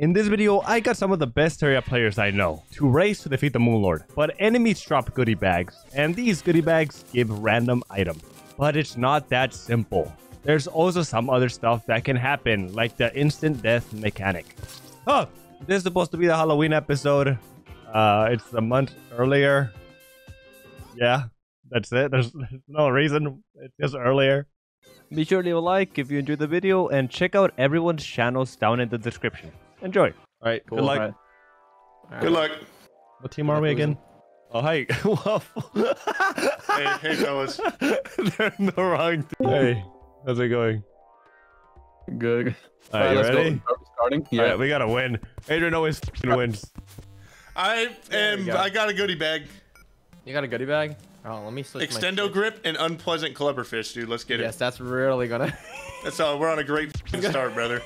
In this video, I got some of the best Terraria players I know to race to defeat the Moon Lord, but enemies drop goodie bags, and these goodie bags give random items. But it's not that simple. There's also some other stuff that can happen, like the instant death mechanic. Oh, this is supposed to be the Halloween episode. Uh, it's a month earlier. Yeah, that's it. There's, there's no reason. It's just earlier. Be sure to leave a like if you enjoyed the video and check out everyone's channels down in the description. Enjoy. All right, Cool. good luck. Alright. Good luck. What team are we again? Oh, hey, hi. Hey, hey, fellas. They're in the wrong team. Hey, how's it going? Good. All right, you ready? go. Are we starting? All right, we gotta win. Adrian always f***ing wins. I am. go. I got a goodie bag. You got a goodie bag? Oh, let me switch my Extendo shit. grip and unpleasant clubberfish, dude. Let's get Yes, it. Yes, that's really gonna. That's all. We're on a great start, brother.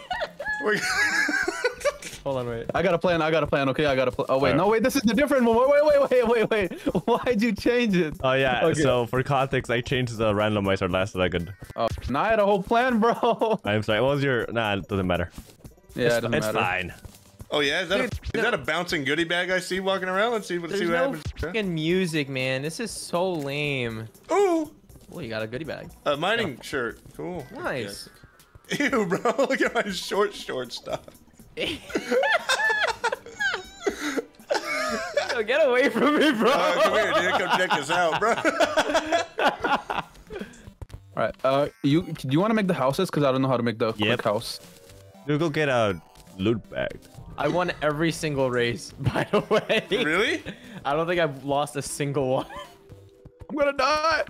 We're- Hold on, wait. I got a plan. I got a plan. Okay, I got a plan. Oh wait, Alright. no wait. This is the different one. Wait, wait, wait, wait, wait, wait. Why'd you change it? Oh yeah. Okay. So for context, I changed the randomizer last second. Oh, now I had a whole plan, bro. I'm sorry. What was your? Nah, it doesn't matter. Yeah, it's it doesn't it's matter. fine. oh yeah, is that, Dude, a, is that a bouncing goodie bag I see walking around? Let's see what There's see what no happens. fucking music, man. This is so lame. Ooh, Well, you got a goodie bag. a mining oh. shirt. Cool. Nice. Yeah. Ew, bro. Look at my short, short stuff. Yo, get away from me, bro. Uh, come here, dude. Come check this out, bro. All right. Uh, you do you want to make the houses? Cause I don't know how to make the Yep. quick house. You go get a loot bag. I won every single race, by the way. really? I don't think I've lost a single one. I'm gonna die.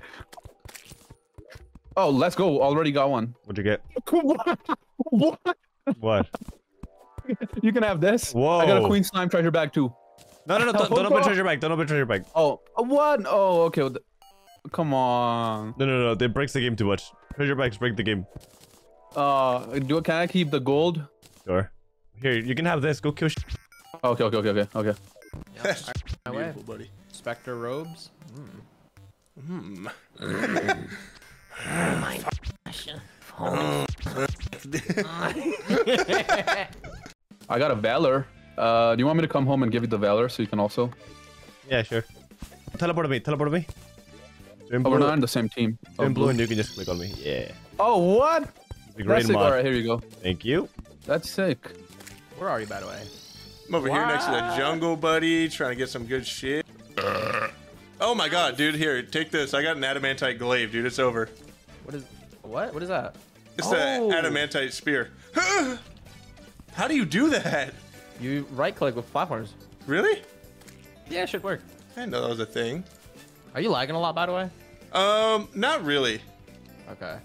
Oh, let's go. Already got one. What'd you get? what? What? What? You can have this. Whoa. I got a queen slime treasure bag too. No, no, no! Don't, don't open treasure bag. Don't open treasure bag. Oh, uh, what? Oh, okay. well, th- Come on. No, no, no! It breaks the game too much. Treasure bags break the game. Uh, do can I keep the gold? Sure. Here, you can have this. Go kill. Sh- Okay, okay, okay, okay, okay. That's My way. beautiful, buddy. Spectre robes. Hmm. I got a valor. Uh, do you want me to come home and give you the valor so you can also? yeah, sure. Teleport to me. Teleport to me. Join Oh, we're not in the same team. Oh, Join blue, blue. and you can just click on me. Yeah. Oh, what? It's a great That's sick. mod. All right, here you go. Thank you. That's sick. Where are you, by the way? I'm over here next to the jungle, buddy, trying to get some good shit. Oh my god, dude, here, take this. I got an adamantite glaive, dude. It's over. What is? What? What is that? It's Oh. the adamantite spear. How do you do that? You right click with platforms. Really? Yeah, it should work. I didn't know that was a thing. Are you lagging a lot, by the way? Um, not really. Okay.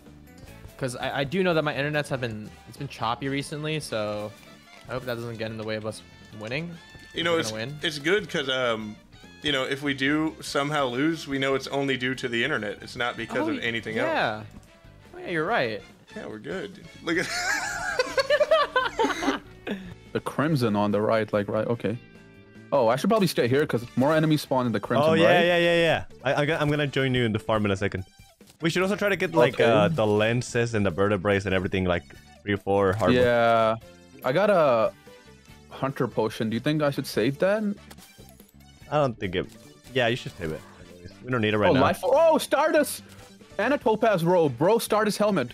Because I, I do know that my internets have been it's been choppy recently, so I hope that doesn't get in the way of us winning. You know, it's win. it's good because um, you know, if we do somehow lose, we know it's only due to the internet. It's not because Oh, of anything else. yeah. Oh, yeah, you're right. Yeah, we're good. Look at. The crimson on the right, like right. Okay. Oh, I should probably stay here because more enemies spawn in the crimson. Oh yeah, right? yeah, yeah, yeah. I, I, I'm gonna join you in the farm in a second. We should also try to get like Okay. uh, the lenses and the vertebrae and everything like three or four hard. Yeah. I got a hunter potion. Do you think I should save that? I don't think it. Yeah, you should save it. We don't need it right oh, now. life. Oh, Stardust and a topaz robe, bro. Stardust helmet.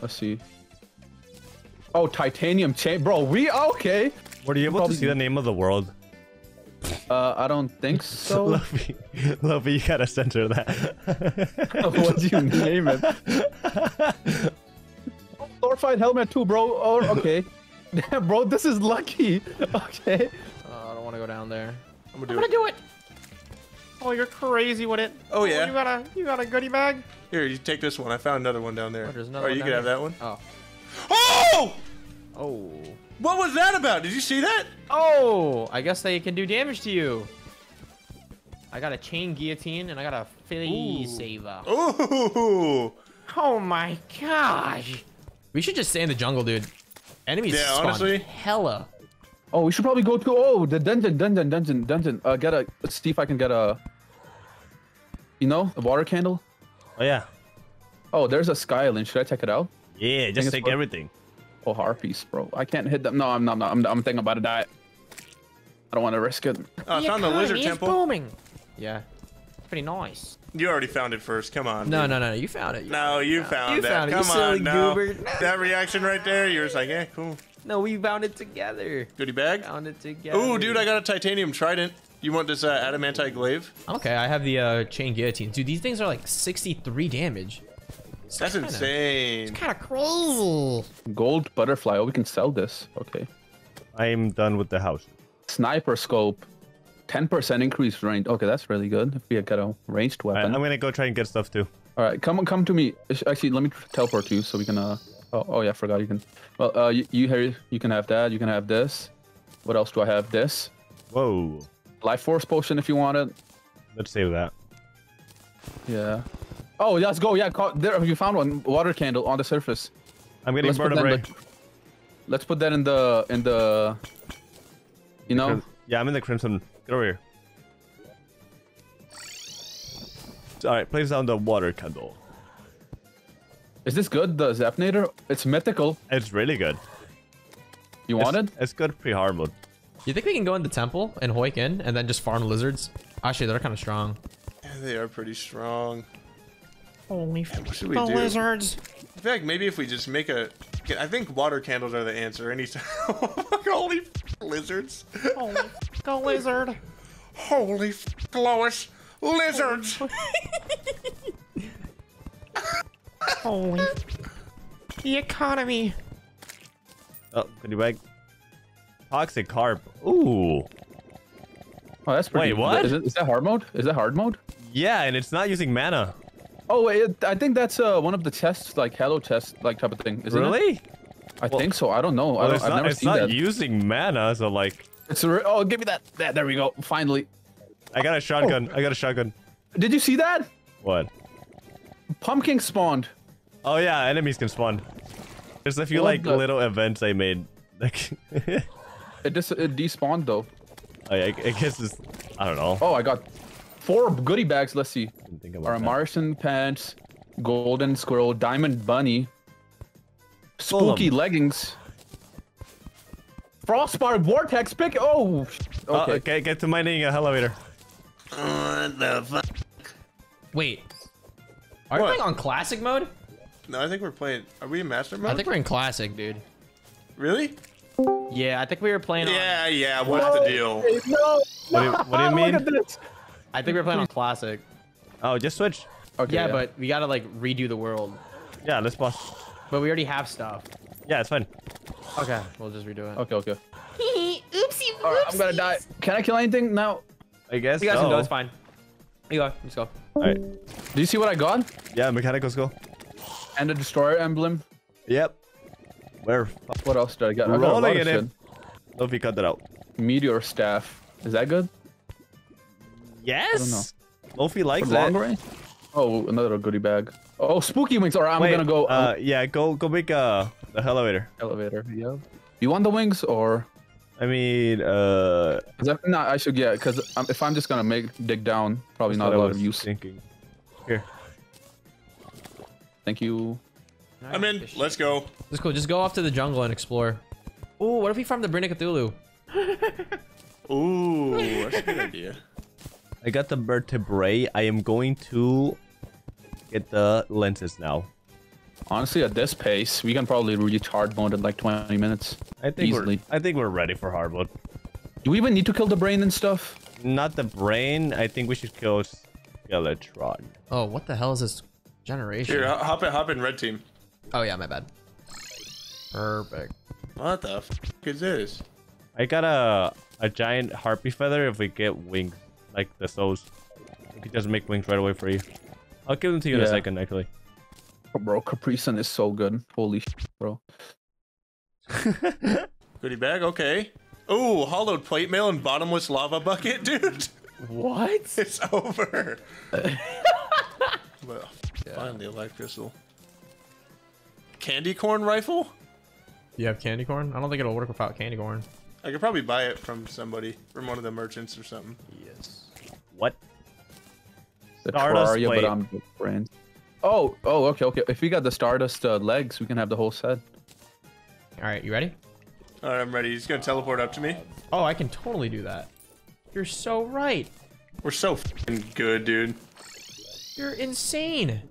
Let's see. Oh, titanium chain, bro. We okay. Were you able to see the name of the world? Uh, I don't think so. Lovey, Lovey, you gotta censor that. what do you name it? Oh, Thorfight helmet too, bro. Oh, okay. Damn, bro, this is lucky. Okay. Uh, I don't want to go down there. I'm gonna do it. Gonna do it. Oh, you're crazy with it. Oh, yeah. you got a you got a goodie bag. Here, you take this one. I found another one down there. Oh, there's another oh, one you down can have that one. Oh. Oh! Oh. What was that about? Did you see that? Oh, I guess they can do damage to you. I got a chain guillotine and I got a philly Ooh. saver. Ooh. Oh my gosh. We should just stay in the jungle, dude. Enemies Yeah, spawn honestly. hella. Oh, we should probably go to oh the dungeon, dungeon, dungeon, dungeon. Uh, get a let's see if I can get a. You know, a water candle. oh yeah, Oh, there's a sky island. Should I check it out? Yeah. Just take for- everything. Oh, harpies, bro. I can't hit them. No, I'm not. I'm, not, I'm, I'm thinking about to die. I don't want to risk it. Oh, I found the lizard temple. booming. Yeah, pretty nice. You already found it first. Come on. No, dude. no, no, you found it. No, you found You it. found it, you Come silly on, no. That reaction right there, you're just like, yeah, cool. No, we found it together. Goodie bag. Found it together. Ooh, dude, I got a titanium trident. You want this uh, adamantite glaive? Okay, I have the uh, chain guillotine. Dude, these things are like 63 damage. That's insane. It's kind of crazy. Gold butterfly. Oh, we can sell this. Okay. I'm done with the house. Sniper scope. 10% increased range. Okay, that's really good. If we get a ranged All right, weapon. I'm gonna go try and get stuff too. All right, come on, come to me. Actually, let me teleport to you so we can. Uh, oh, oh yeah, I forgot you can. Well, uh, you, you here, you can have that. You can have this. What else do I have? This Whoa. life force potion if you want it. Let's save that. Yeah. Oh, let's go. Yeah, ca- there you found one. Water candle on the surface. I'm getting Let's put, vertebrae. the, let's put that in the in the. You know. Yeah, I'm in the crimson. Get over here. All right, place down the water candle. Is this good? The Zapinator? It's mythical. It's really good. You want it's, it? It's good pre-hard mode. You think we can go in the temple and hoik in and then just farm lizards? Actually, they're kind of strong. Yeah, they are pretty strong. Holy What should we do? lizards. In fact, maybe if we just make a. I think water candles are the answer. Anytime. Holy lizards. Holy go lizard. Holy f- Lois. Lizards. Holy. The economy. Oh, goodie bag. Toxikarp. Ooh. Oh, that's pretty. Wait, what? Is, it, is that hard mode? Is that hard mode? Yeah, and it's not using mana. Oh, wait, I think that's uh, one of the tests, like Hello test, like type of thing. Isn't It? really? I Well- think so. I don't know. I Well, don't, it's I've not, never it's seen not that. using mana, so like, It's a oh, give me that. that. There we go. Finally. I got a shotgun. I got a shotgun. Did you see that? What? Pumpkin spawned. Oh yeah, enemies can spawn. There's a few What like the- little events I made. Like, It just it despawned though. I, I guess it's, I don't know. Oh, I got four goodie bags. Let's see. Didn't think about Our that. Martian pants, golden squirrel, diamond bunny, spooky of spooky 'em. leggings, frostbar vortex pick. Oh, sh- Oh, okay. okay, get to mining a uh, elevator. what the fuck? Wait. Are we playing on classic mode? No, I think we're playing. Are we in master mode? I think we're in classic, dude. Really? Yeah, I think we were playing on. Yeah, yeah. What's the deal? No. What do you, what do you mean? Look at this. I think we're playing on classic. Oh, just switch. Okay, Yeah, but we gotta like redo the world. Yeah, let's pause. But we already have stuff. Yeah, it's fine. Okay, we'll just redo it. Okay, okay. Oopsie, All right, I'm gonna die. Can I kill anything now? I guess. You guys so. can go. It's fine. You go. Let's go. All right. Do you see what I got? Yeah, mechanical go. And a destroyer emblem. Yep. We're What else did I get? I got a lot rolling of in shit. it. Hope you cut that out. Meteor staff. Is that good? Yes. Lofi For likes long it. range? Oh, another goodie bag. Oh, spooky wings. All right, I'm Wait, gonna go Uh, uh, yeah, go go make uh the elevator. elevator. Yeah. You want the wings or? I mean, uh, Is that, no, I should. Yeah, because if I'm just gonna make dig down, probably not what a I lot was of use. Thinking. Here. Thank you. I'm in. Let's go. That's cool. Just go off to the jungle and explore. Ooh, what if we farm the Brina Cthulhu? Ooh, that's a good idea. I got the vertebrae. I am going to get the lenses now. Honestly, at this pace, we can probably reach hard mode in like 20 minutes. I think Easily. we're I think we're ready for hard mode. Do we even need to kill the brain and stuff? Not the brain. I think we should kill Skeletron. Oh, what the hell is this generation? Here, ho- hop in, hop in red team. Oh yeah, my bad. Perfect. What the f is this? I got a a giant harpy feather if we get wings like the souls. We could just make wings right away for you. I'll give them to you in a second, actually. Oh, bro, Capri Sun is so good. Holy shit, bro. Goodie bag, okay. Ooh, hallowed plate mail and bottomless lava bucket, dude. What? It's over. well, finally a life crystal. Candy corn rifle? You have candy corn? I don't think it'll work without candy corn. I could probably buy it from somebody, from one of the merchants or something. Yes. what? The Stardust Terraria, plate. but I'm the brain. Oh, oh, okay, okay. If we got the Stardust uh, legs, we can have the whole set. All right, you ready? All right, I'm ready. He's gonna teleport up to me. Oh, I can totally do that. You're so right. We're so fing good, dude. You're insane.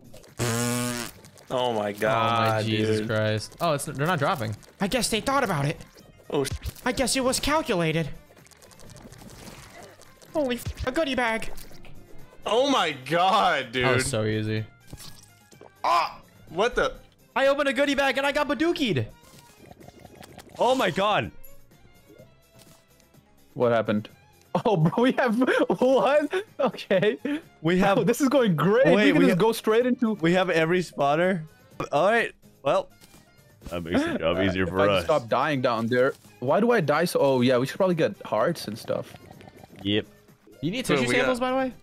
Oh my god, Oh my god, Jesus dude. Christ. Oh, it's they're not dropping. I guess they thought about it. Oh, I guess it was calculated. Holy f- a goodie bag. oh my god, dude. That was so easy. ah, what the? I opened a goodie bag and I got Badookied. Oh my god. What happened? Oh, bro, we have what? Okay. We have Oh, this is going great. Wait, we can we just go straight into. we have every spotter. All right. Well, that makes the job easier if for I us. can stop dying down there. Why do I die so? Oh yeah, we should probably get hearts and stuff. Yep. You need What tissue we got? samples, by the way?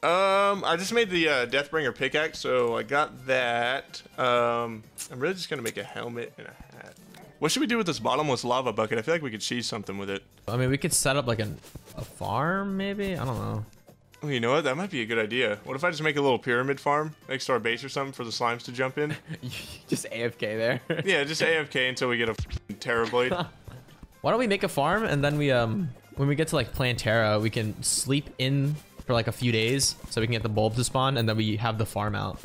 Um, I just made the uh, Deathbringer pickaxe, so I got that. Um, I'm really just gonna make a helmet and a hat. What should we do with this bottomless lava bucket? I feel like we could cheese something with it. I mean, we could set up like an, a farm, maybe? I don't know. Oh, you know what? That might be a good idea. What if I just make a little pyramid farm next to our base or something for the slimes to jump in? Just AFK there. yeah, just AFK until we get a f***ing Terra Blade. Why don't we make a farm and then we, um, when we get to like Plantera, we can sleep in for like a few days so we can get the bulb to spawn and then we have the farm out.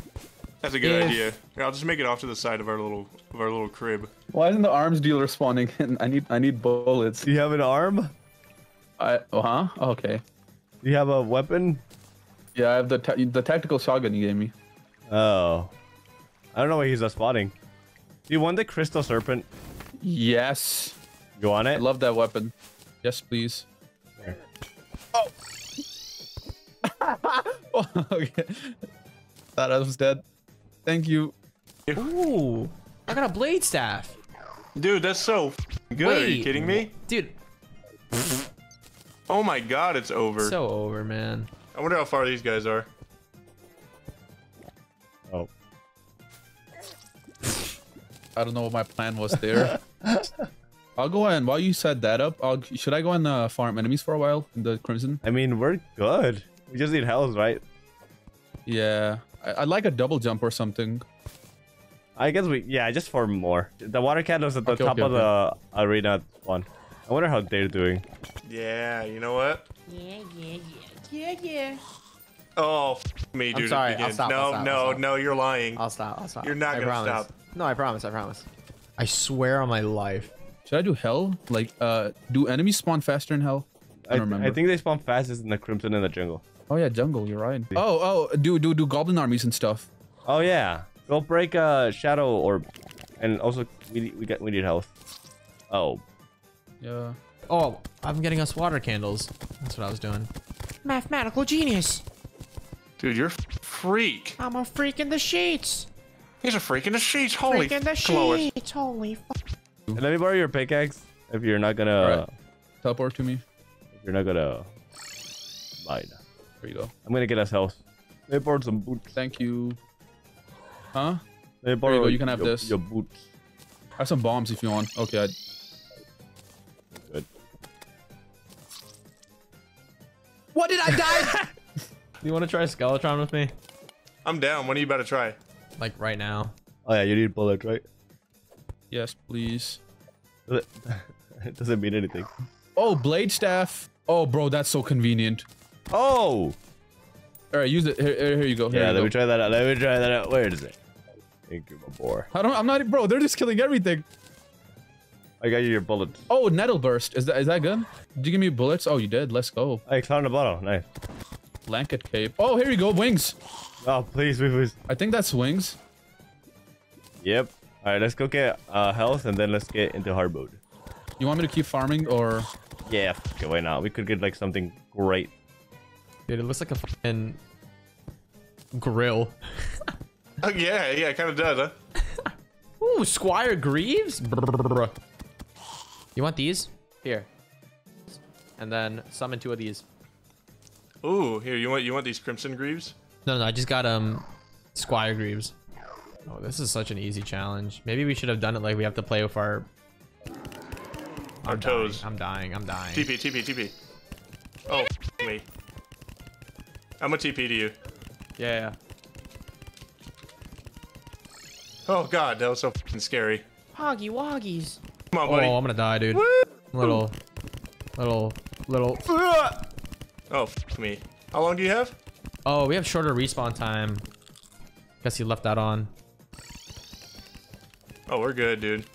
That's a good If- idea. Yeah, I'll just make it off to the side of our little of our little crib. Why isn't the arms dealer spawning? I need I need bullets. Do you have an arm? I oh huh okay. Do you have a weapon? Yeah, I have the ta- the tactical shotgun you gave me. Oh. I don't know why he's not spotting. Do you want the crystal serpent? Yes, You want it? I love that weapon. Yes, please. Here. Oh, oh okay. Thought I was dead. Thank you. Ooh, I got a blade staff. Dude, that's so f***ing good. Are you Wait. kidding me? Dude, Oh my god, it's over. so over, man. I wonder how far these guys are. Oh. I don't know what my plan was there. I'll go in. While you set that up, I'll, should I go and uh, farm enemies for a while in the Crimson? I mean, we're good. We just need health, right? Yeah, I, I'd like a double jump or something. I guess we, yeah, just for more. The water candles at the Okay, top okay, of the arena one. I wonder how they're doing. Yeah, you know what? Yeah, yeah, yeah, yeah, yeah. Oh, f- me, I'm dude. sorry, I'll stop, No, I'll stop, no, I'll stop. no, you're lying. I'll stop. I'll stop. You're not I gonna promise. stop. No, I promise. I promise. I swear on my life. Should I do hell? Like, uh, do enemies spawn faster in hell? I I, don't remember. I think they spawn fastest in the crimson in the jungle. Oh yeah, jungle. You're right. Oh oh, do do do goblin armies and stuff. Oh yeah, go break a shadow orb, and also we need, we got we need health. Oh, Yeah. Oh, I'm getting us water candles. That's what I was doing. Mathematical genius. Dude, you're a f- freak. I'm a freak in the sheets. He's a freak in the sheets. Holy Freak in the f- Chloe. sheets. Holy fuck. and let me borrow your pickaxe if you're not gonna Alright. Teleport to me. if you're not gonna mine. There you go. I'm gonna get us health. Let me borrow some boots. Thank you. Huh? Let me borrow go, you can have your, this. Your boots. I have some bombs if you want. Okay. I... What did I die? You want to try Skeletron with me? I'm down. When are you about to try? Like right now. Oh yeah, you need bullets, right? yes, please. Does it, it doesn't mean anything. Oh, blade staff. Oh, bro, that's so convenient. Oh! All right, use it. Here, here here you go. Here Yeah, you let go. me try that out. Let me try that out. Where is it? Thank you, my boy. I don't. I'm not. Bro, they're just killing everything. I got you your bullets. Oh, nettle burst. Is that is that good? Did you give me bullets? Oh, you did. Let's go. I found a bottle. Nice. Blanket cape. Oh, here you go. Wings. Oh, please, please, please. I think that's wings. Yep. All right, let's go get uh, health and then let's get into hard mode. You want me to keep farming or? Yeah, fuck it, why not? We could get like something great. Dude, it looks like a fucking grill. Oh, yeah, yeah, it kind of does, huh? Ooh, Squire Greaves? Brrrr. You want these? Here. And then summon two of these. Ooh, here, you want you want these crimson greaves? No, no, I just got um Squire Greaves. Oh, this is such an easy challenge. Maybe we should have done it like we have to play with our Our I'm toes. Dying. I'm dying. I'm dying. TP, TP, TP. Oh, f- me. I'm a TP to you. Yeah, yeah. Oh god, that was so fucking scary. Hoggy woggies. Come on, Oh. I'm gonna die, dude. Little, little, little. Oh, f me. How long do you have? Oh, we have shorter respawn time. Guess he left that on. Oh, we're good, dude.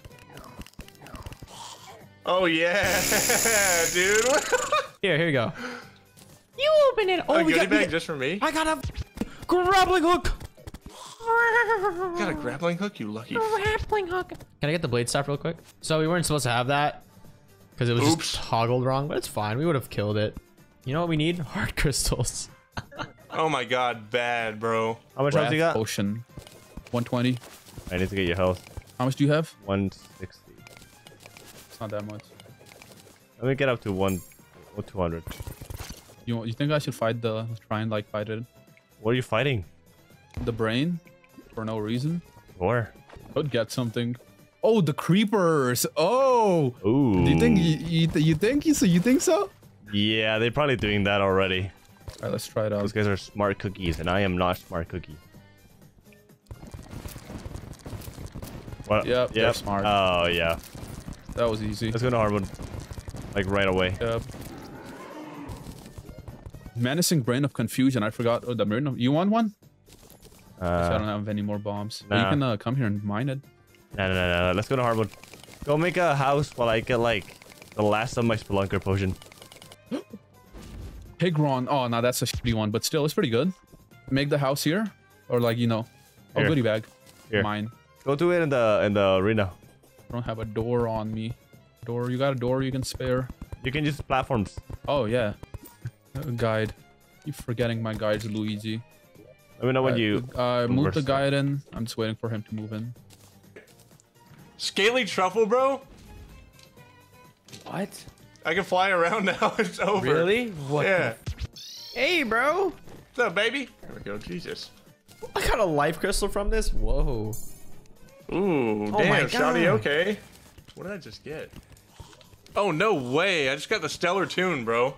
Oh yeah, dude. Here, here you go. You open it. Oh, a we goodie got, we bag got- just for me. I got a grappling hook. Got a grappling hook, you lucky. Grappling hook. Can I get the blade staff real quick? So we weren't supposed to have that because it was Oops. just toggled wrong, but it's fine. We would have killed it. You know what we need? Hard crystals. Oh my god, bad, bro. How much health you got? Ocean. 120. I need to get your health. How much do you have? 160. It's not that much. Let me get up to one, or 200. You you think I should fight the try and like fight it? What are you fighting The brain for no reason? Or Could get something. Oh, the creepers. Oh. Ooh. Do you think you, you, you think so? You think so? Yeah, they're probably doing that already. All right, let's try it out. Those guys are smart cookies, and I am not smart cookie. What? Yep, they're smart. Oh yeah. That was easy. Let's go to hardwood. Like right away. Yep. Menacing brain of confusion. I forgot. Oh, the brain of. You want one? So I don't Uh, have any more bombs. But you can uh, come here and mine it. no, no, no, no. Let's go to hardwood. Go make a house while I get like the last of my spelunker potion. Pigron. Oh, no, that's a shitty one, but still, it's pretty good. Make the house here, or like you know, Here. goodie bag. Here. Mine. Go do it in the in the arena. I don't have a door on me. Door. You got a door you can spare? You can use platforms. Oh yeah. A guide. Keep forgetting my guides, Luigi. Let me know when Uh, you. uh, move the guy in. I'm just waiting for him to move in. Scaly truffle, bro. What? I can fly around now. It's over. Really? What? Yeah. Hey, bro. What's up, baby? There we go. Jesus. I got a life crystal from this. Whoa. Ooh, Oh damn, my Shouty, okay. What did I just get? Oh, no way. I just got the Stellar Tune, bro.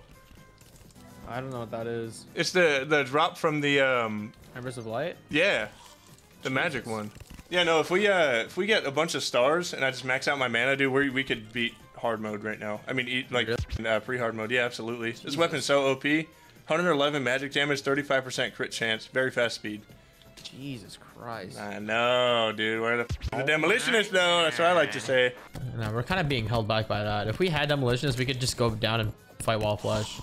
I don't know what that is. It's the the drop from the, um, Empress of Light. yeah, the magic one. Yeah, no, if we, uh, if we get a bunch of stars and I just max out my mana, dude, we, we could beat hard mode right now. I mean, eat, like, uh, pre-hard mode. Yeah, absolutely. This weapon's so OP. 111 magic damage, 35% crit chance, very fast speed. Jesus Christ. I know, dude. Where the, f- the demolitionist, though? That's what I like to say. No, we're kind of being held back by that. If we had demolitionists, we could just go down and fight wall flush.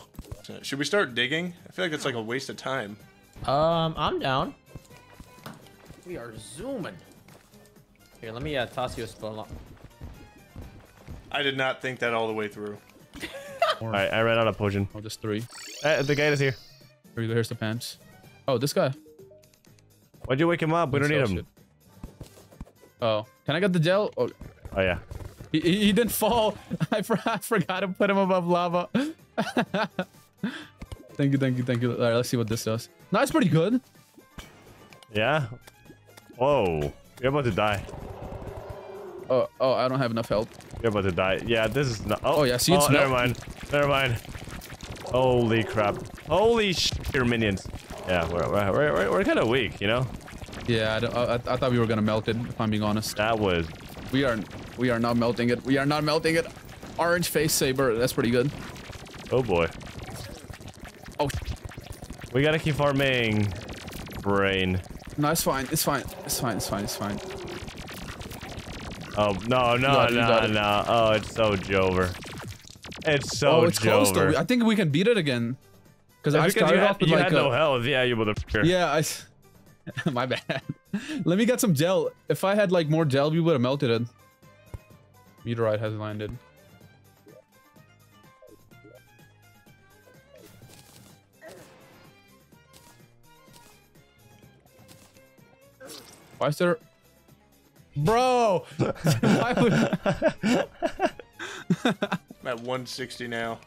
Should we start digging? I feel like it's like a waste of time. Um, I'm down. We are zooming. Here, let me uh, toss you a spell. I did not think that all the way through. Alright, I ran out of potion. Oh, just three. Uh, the guy is here. Here you go. Here's the pants. Oh, this guy. Why'd you wake him up? We don't need Oh, him. shit. Oh, can I get the gel? Oh, Oh yeah. he, he he didn't fall. I, for, I forgot to put him above lava. thank you, thank you, thank you. All right, let's see what this does. It's pretty good. Yeah. Whoa. You're about to die. Oh, oh, I don't have enough health. You're about to die. Yeah, this is not. Oh, Oh, yeah, see, it's oh, never mind. Never mind. Holy crap. Holy sh! Your minions. Yeah, we're we're, we're, we're, we're kind of weak, you know. Yeah, I, I, I thought we were gonna melt it. If I'm being honest, That was. we are we are not melting it. We are not melting it. Orange Phasesaber. That's pretty good. Oh boy. We gotta keep farming. Brain. no, it's fine. It's fine. It's fine. It's fine. It's fine. Oh no no got it, you no it. no! Oh, it's so Jover. It's so oh, it's close Jover. though. I think we can beat it again. Because I started had, off with you like had a, no health. Yeah, you motherfucker. Yeah, I. My bad. Let me get some gel. If I had like more gel, we would have melted it. Meteorite has landed. Why is there? Bro, why would? I'm at 160 now.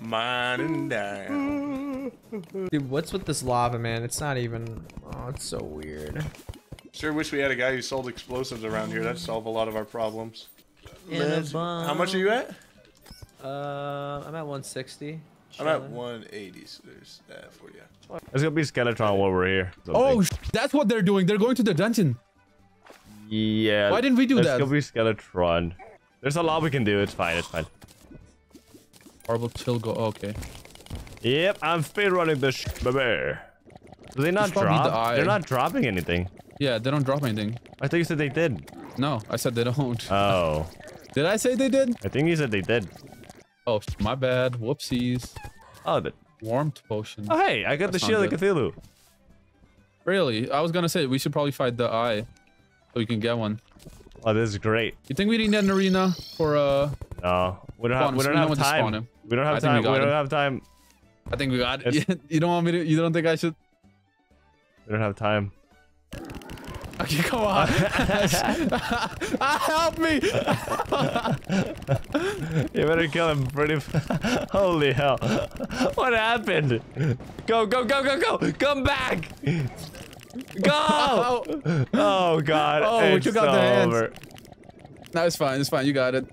Mine and down. Dude, what's with this lava, man? It's not even. Oh, it's so weird. Sure wish we had a guy who sold explosives around here. That'd solve a lot of our problems. Liz, How much are you at? Uh, I'm at 160. I'm at 180, so there's that for you. There's gonna be Skeletron while we're here. Oh, sh- that's what they're doing. They're going to the dungeon. Yeah. Why didn't we do let's gonna be Skeletron. There's a lot we can do. It's fine. It's fine. Horrible chill go. Oh, okay. Yep, I'm speed running this sh- baby. Do they not Just probably the drop? They're not dropping anything. Yeah, they don't drop anything. I think you said they did. No, I said they don't. Oh, did I say they did? I think you said they did. Oh, my bad. Whoopsies. Oh, the, Warmth potion. oh hey, I got That's the shield of Cthulhu. Really? I was gonna say we should probably fight the eye, so we can get one. Oh, this is great. You think we need an arena for uh? No, we don't have, we don't We have when to time. We don't have think we time. We, got don't him. have time. I think we got it. You don't want me to? You don't think I should? We don't have time. Okay, come on. Help me! You better kill him pretty. f- Holy hell! What happened? Go, go, go, go, go! Come back! Go! Oh god! Oh, we it's took out the hands. over. No, it's fine. It's fine. You got it.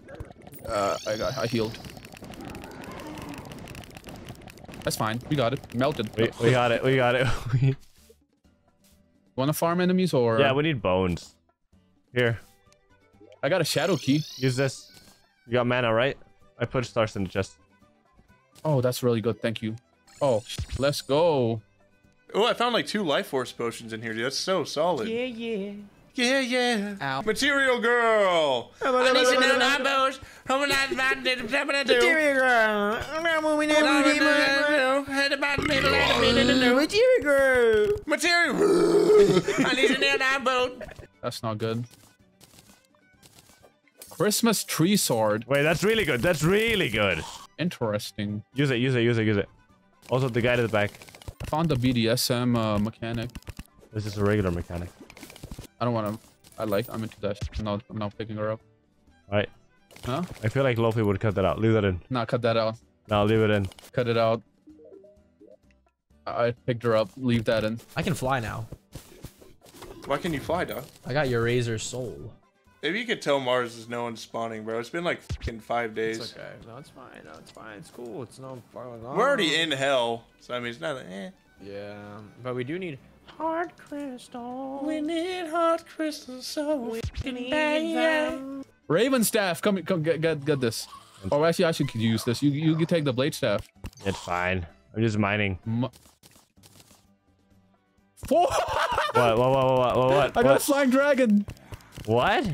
Uh, I got. I healed. That's fine. We got it. Melted. We, we got it. We got it. We- Want to farm enemies or? yeah, we need bones. Here, I got a shadow key. use this. You got mana, right? I put stars in the chest. Oh, that's really good. Thank you. Oh, let's go. Oh, I found like two life force potions in here, dude. That's so solid. Yeah, yeah. Yeah, yeah. Ow. Material girl. Material girl. Material girl. Material. I need to nail that boat. That's not good. Christmas tree sword. Wait, that's really good. That's really good. Interesting. Use it. Use it. Use it. Use it. Also, the guy to the back. Found the BDSM uh, mechanic. This is a regular mechanic. I don't want to. I like. I'm into that. I'm not. I'm not picking her up. All right. Huh? I feel like Loaffy would cut that out. Leave that in. Nah, cut that out. No, leave it in. Cut it out. I picked her up. Leave that in. I can fly now. Why can you fly, dog? I got your razor soul. Maybe you could tell Mars is no one spawning, bro. It's been like fucking five days. It's okay. No, it's fine. No, it's fine. It's cool. It's no problem. We're already in hell, so I mean, it's not like, eh. Yeah, but we do need hard crystal. We need hard crystals so we need them. Raven staff. Come. Come. Get. Get. Get this. Or oh, actually, I should use this. You. You can take the blade staff. It's fine. I'm just mining. M- Four. What? What? What? What? What? What? I got a flying dragon. what?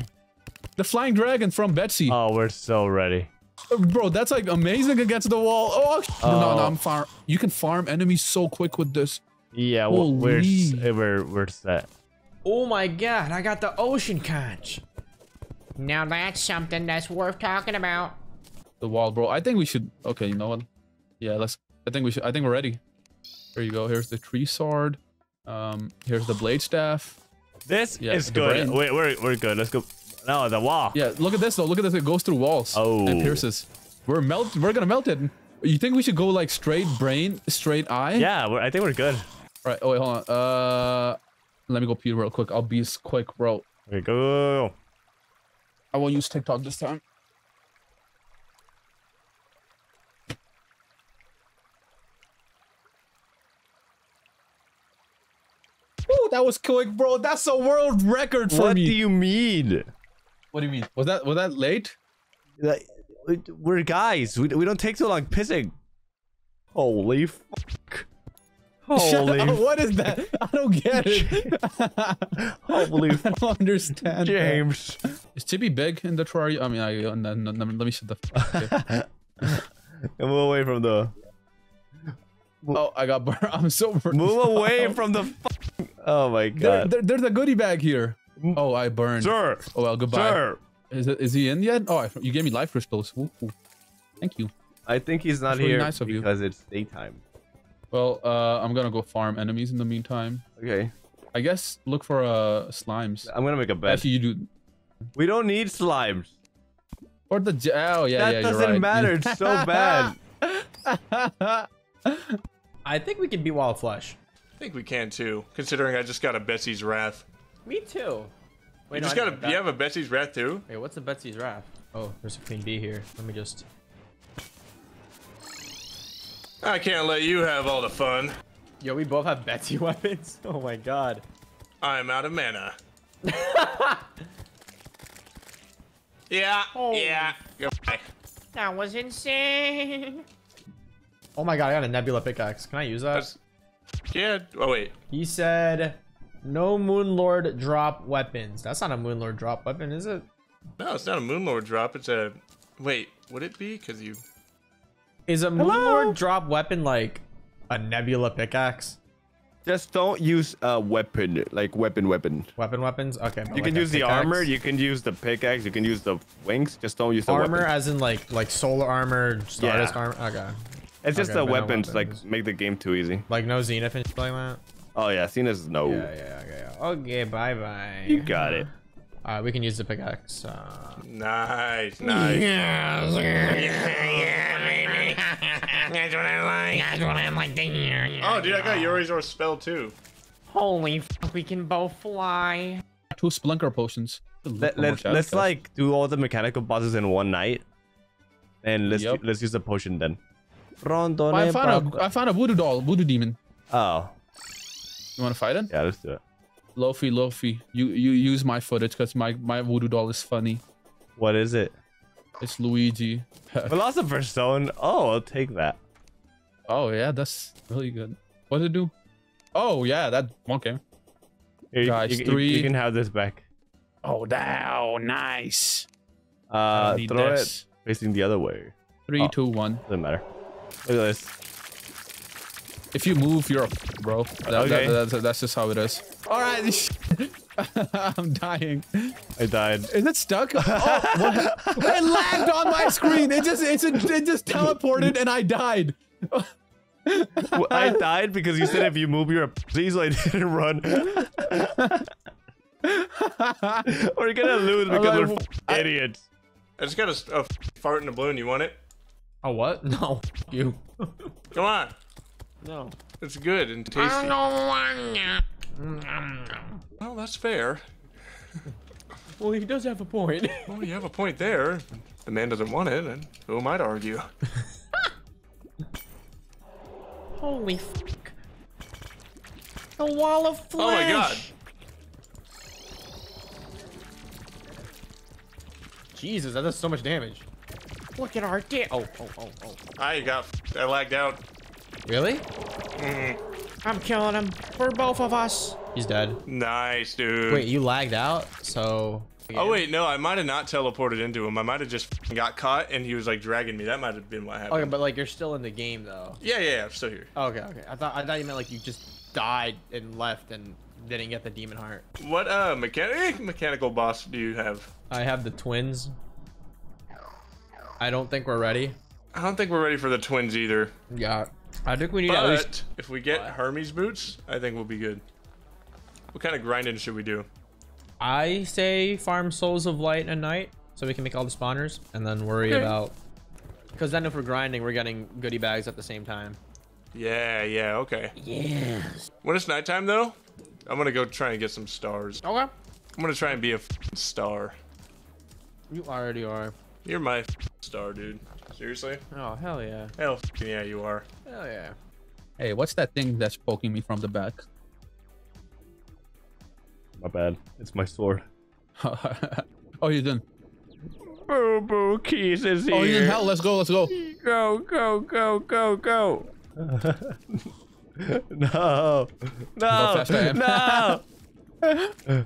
The flying dragon from Betsy. Oh, we're so ready. Uh, bro, that's like amazing against the wall. Oh, oh, oh. no, no, Oh. I'm farm. You can farm enemies so quick with this. Yeah, well, we're s- Holy. we're we're set. Oh my god, I got the ocean conch. Now that's something that's worth talking about. The wall, bro. I think we should. Okay, you know what? Yeah, let's. I think we should. I think we're ready. Here you go. Here's the tree sword. Um, here's the blade staff. This Yeah, is good. brain. Wait, we're we're good. Let's go. No, the wall. Yeah, look at this though. Look at this. It goes through walls. Oh. And pierces. We're melt. We're gonna melt it. You think we should go like straight brain, straight eye? Yeah, I think we're good. Right. Oh wait, hold on. Uh, let me go pee real quick. I'll be s- quick, bro. Okay, go. go, go. I won't use TikTok this time. Ooh, that was quick, bro. That's a world record for What me. do you mean? what do you mean? Was that was that late? Like, we- we're guys. We, we don't take too long pissing. Holy fuck. Shut Holy, up. What is that? I don't get it. holy I fuck, don't understand. James. Is Chibi big in the terrarium? I mean, I, uh, no, no, no, let me shut the. Okay. Move away from the. oh, I got burned. I'm so burned. Move away from the. Fuck. Oh my god. there- there's a goodie bag here. Oh, I burned. Sir. Oh well, goodbye. Sir. Is it, is he in yet? Oh, I, you gave me life crystals. Ooh, ooh. Thank you. I think he's not That's really here nice of you. because it's daytime. Well, uh, I'm gonna go farm enemies in the meantime. Okay. I guess look for uh slimes. I'm gonna make a bet. Actually, you do. we don't need slimes. Or the j- oh yeah that yeah doesn't you're right. matter. It's so bad. I think we can beat Wild Flesh. I think we can too, considering I just got a Betsy's Wrath. Me too. Wait, You no, just got a, you have a Betsy's Wrath too? Wait, what's a Betsy's Wrath? Oh, there's a queen bee here. Let me just. I can't let you have all the fun. Yo, we both have Betsy weapons. Oh my god. I'm out of mana. Yeah, Holy yeah. Go away. That was insane. Oh my god, I got a nebula pickaxe. Can I use that? That's, yeah. Oh wait. He said, no Moonlord drop weapons. That's not a Moonlord drop weapon, is it? No, it's not a Moonlord drop. It's a. Wait, would it be? Cause you. Is a Moonlord drop weapon like a nebula pickaxe? Just don't use a weapon, like weapon, weapon. Weapon weapons? Okay. You like can a use the armor, you can use the pickaxe, you can use the wings. Just don't use the armor weapon. as in like like solar armor, Stardust Yeah. armor. Okay. It's just okay, the but no weapons, weapons. like make the game too easy. Like no zenith and shit like that. Oh yeah, Cena's no. Yeah, yeah, okay. yeah. Okay, bye bye. You got it. Alright, we can use the pickaxe. Uh, Nice, nice. That's what I like. That's what I like to hear. Oh, dude, I got Yori's spell too. Holy fuck, we can both fly. Two Spelunker potions. Let, let, let's like do all the mechanical bosses in one night, and let's Yep. let's use the potion then. I found a I found a voodoo doll, voodoo demon. Oh You want to fight it? yeah, let's do it. Loaffy, Loaffy, you you use my footage because my my voodoo doll is funny. What is it? It's Luigi. Philosopher's Stone. Oh, I'll take that. oh yeah, that's really good. What did it do? Oh yeah, that okay. Here, you- Guys, you, you- three- you can have this back. Oh, wow, nice. Uh, need throw this. it facing the other way. Three, Oh. two, one. Doesn't matter. Look at this. If you move, you're a bro. That, Okay. that- that's, that's just how it is. All right. I'm dying. I died. Is it stuck? Oh, what? it lagged on my screen. It just it's it just teleported and I died. Well, I died because you said if you move, you're a please. so I didn't run. We're gonna lose because like, we're f- idiots. I just got a fart in a balloon. You want it? oh what? No. You. Come on. No. It's good and tasty. I don't want mm. Well, that's fair. Well, he does have a point. Well, you have a point there. The man doesn't want it, and who am I to argue? Holy fuck. A wall of flesh. Oh my god. Jesus, that does so much damage. Look at our dick. Oh, oh, oh, oh. I got. I lagged out. Really? I'm killing him. For both of us. He's dead. Nice, dude. Wait, you lagged out? So. Oh wait, no, I might have not teleported into him. I might have just got caught, and he was like dragging me. That might have been what happened. Okay, but like you're still in the game though. yeah, yeah, yeah, I'm still here. Okay, okay. I thought I thought you meant like you just died and left and didn't get the demon heart. What uh mechanic mechanical boss do you have? I have the twins. I don't think we're ready. I don't think we're ready for the twins either. Yeah. I think we need at least if we get Hermes boots, I think we'll be good. What kind of grinding should we do? I say farm souls of light and night so we can make all the spawners and then worry Okay. about because then if we're grinding we're getting goodie bags at the same time. Yeah, yeah, okay. Yes. When it's nighttime though, I'm gonna go try and get some stars. Okay. I'm gonna try and be a star. You already are. You're my star, dude. Seriously? Oh hell yeah. Hell yeah, you are. Hell yeah. Hey, what's that thing that's poking me from the back? My bad. It's my sword. oh, you didn't. Boo boo keys is here. Oh, you didn't. Hell, let's go. Let's go. Go go go go go. no. No. No.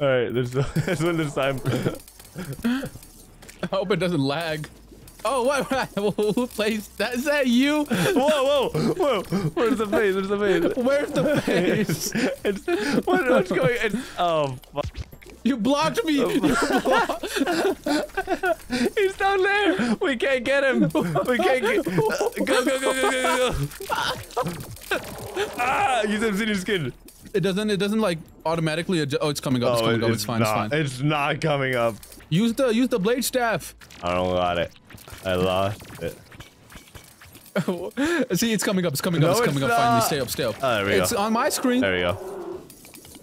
All right, there's there's one this time. I hope it doesn't lag. Oh, what? Who plays that? Is that you? Whoa, whoa, whoa! Where's the face? Where's the face? Where's the face? It's, what, what's going? It's, oh, fuck. You blocked me. You blocked- he's down there. We can't get him. We can't get. Go go go go go go. go. ah! Use obsidian skin. It doesn't. It doesn't like automatically. Adjust. Oh, it's coming up. It's oh, coming up. It's fine. Not, It's fine. It's not coming up. Use the use the blade staff. I don't got it. I lost it. See, it's coming up. It's coming No, up. It's it's coming up. Finally, stay up. Stay up. Oh, there we it's go. on my screen. There we go.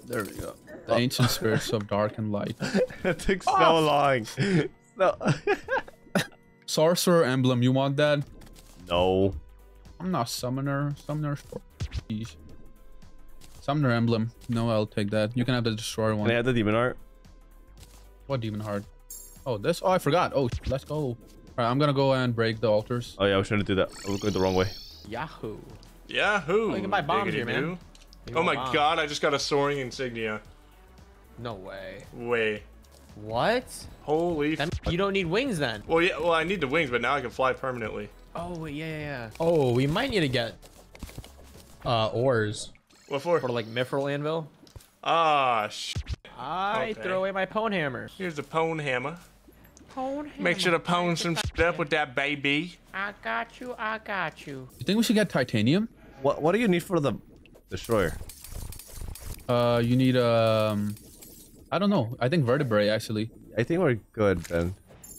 There we go. The oh. ancient spirits of dark and light. It took so Oh. long. No. Sorcerer emblem. You want that? no. I'm not summoner. Summoner. for- Jeez. Summoner emblem. No, I'll take that. You can have the destroyer Can I one. have the demon art? What demon heart? Oh, this? Oh, I forgot. Oh, let's go. All right, I'm gonna go and break the altars. Oh yeah, I was trying to do that. I was going the wrong way. Yahoo. Yahoo! Oh, you can buy bombs diggity here, man. Oh my buy bombs. god, I just got a soaring insignia. No way. Way. What? Holy. That f- you don't need wings then. well, yeah. Well, I need the wings, but now I can fly permanently. Oh yeah, yeah, yeah. Oh, we might need to get uh ores. What for? For like Mythril Anvil. Ah, sh. I Okay. throw away my pwn hammer. Here's the pwn hammer. Pwn hammer. Make sure to pone some shit up with that baby. I got you. I got you. You think we should get titanium? What What do you need for the destroyer? Uh, you need um, I don't know. I think vertebrae actually. I think we're good then.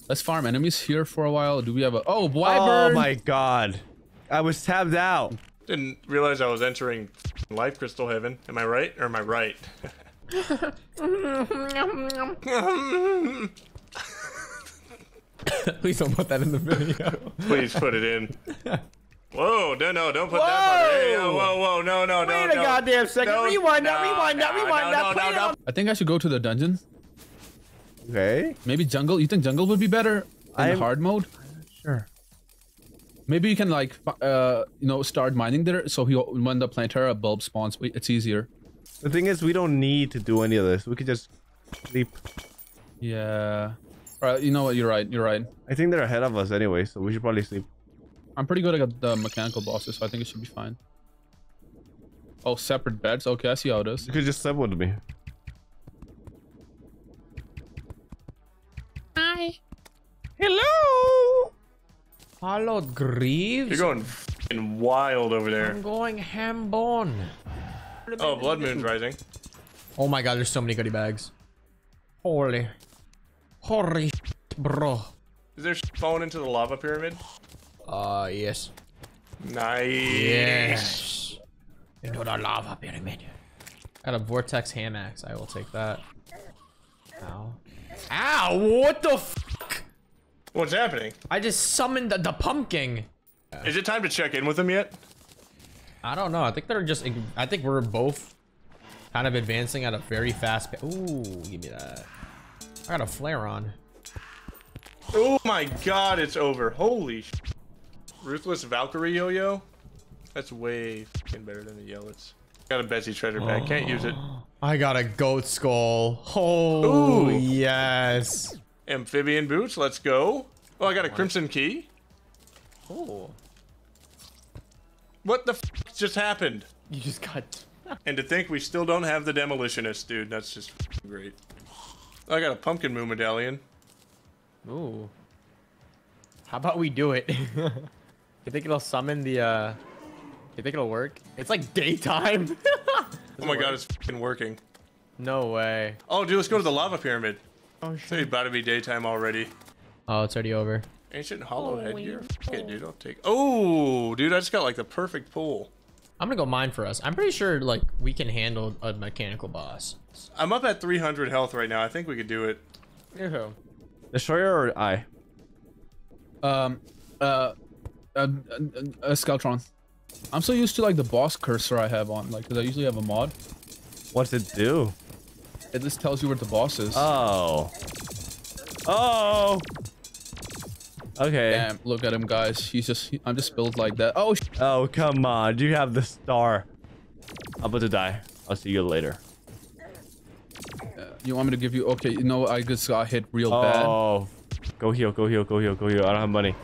Let's farm enemies here for a while. Do we have a? Oh, boy? Oh wyvern. my god, I was tabbed out. Didn't realize I was entering life crystal heaven. Am I right or am I right? Please don't put that in the video. Please put it in. Whoa, no, no, don't put that part. Hey, yo, whoa, whoa, no, no, no. Wait a no. goddamn second. No, rewind that. no, Rewind that. no, Rewind no, that. no, no, no. I think I should go to the dungeon. Okay, Maybe jungle. You think jungle would be better in I'm- hard mode? sure. Maybe you can like, uh, you know, start mining there. So he, when the Plantera bulb spawns, it's easier. The thing is, we don't need to do any of this. We could just sleep. Yeah. All right. You know what? You're right. You're right. I think they're ahead of us anyway, so we should probably sleep. I'm pretty good at the mechanical bosses, so I think it should be fine. Oh, separate beds. Okay, I see how it is. You could just sub with me. Hi. Hello. Hello, Greaves. You're going f***ing wild over there. I'm going ham bone. Oh, Blood Moon's rising. Oh my god, there's so many goodie bags. Holy. Holy bro. Is there falling into the lava pyramid? Uh, yes. Nice. Yes. Into the lava pyramid. Got a vortex ham axe. I will take that. Ow. Ow! What the fuck? What's happening? I just summoned the, the pumpkin. Is it time to check in with them yet? I don't know. I think they're just. I think we're both kind of advancing at a very fast pace. Ooh, give me that. I got a Flairon. Oh my god, it's over. Holy sh- Ruthless Valkyrie yo-yo? That's way fucking better than the Yelets. Got a Betsy treasure bag. Can't use it. I got a goat skull. Oh, Ooh. yes. Amphibian boots, let's go. Oh, I got a crimson key. Oh, What the f just happened? you just got. And to think we still don't have the demolitionist, dude. That's just great. I got a pumpkin moon medallion. Ooh. How about we do it? you think it'll summon the? uh You think it'll work? It's like daytime. Oh my god, it's working. no way. Oh, dude, let's go to the lava pyramid. Oh It's shit. about to be daytime already. Oh, it's already over. Ancient hollow headgear. Fuck it, dude. I'll take. Oh, dude, I just got like the perfect pull. I'm gonna go mine for us. I'm pretty sure like we can handle a mechanical boss. I'm up at 300 health right now. I think we could do it. Ew. Destroyer or I? Um, uh, uh, uh, uh Skeletron. I'm so used to like the boss cursor I have on, like, cause I usually have a mod. What's it do? It just tells you where the boss is. Oh. Oh. Okay. Damn, look at him, guys. He's just, he- I'm just built like that. Oh, Oh, come on. Do you have the star. I'm about to die. I'll see you later. Uh, you want me to give you? Okay, you know, I just got hit real oh. bad. Oh. Go heal, go heal, go heal, go heal. I don't have money.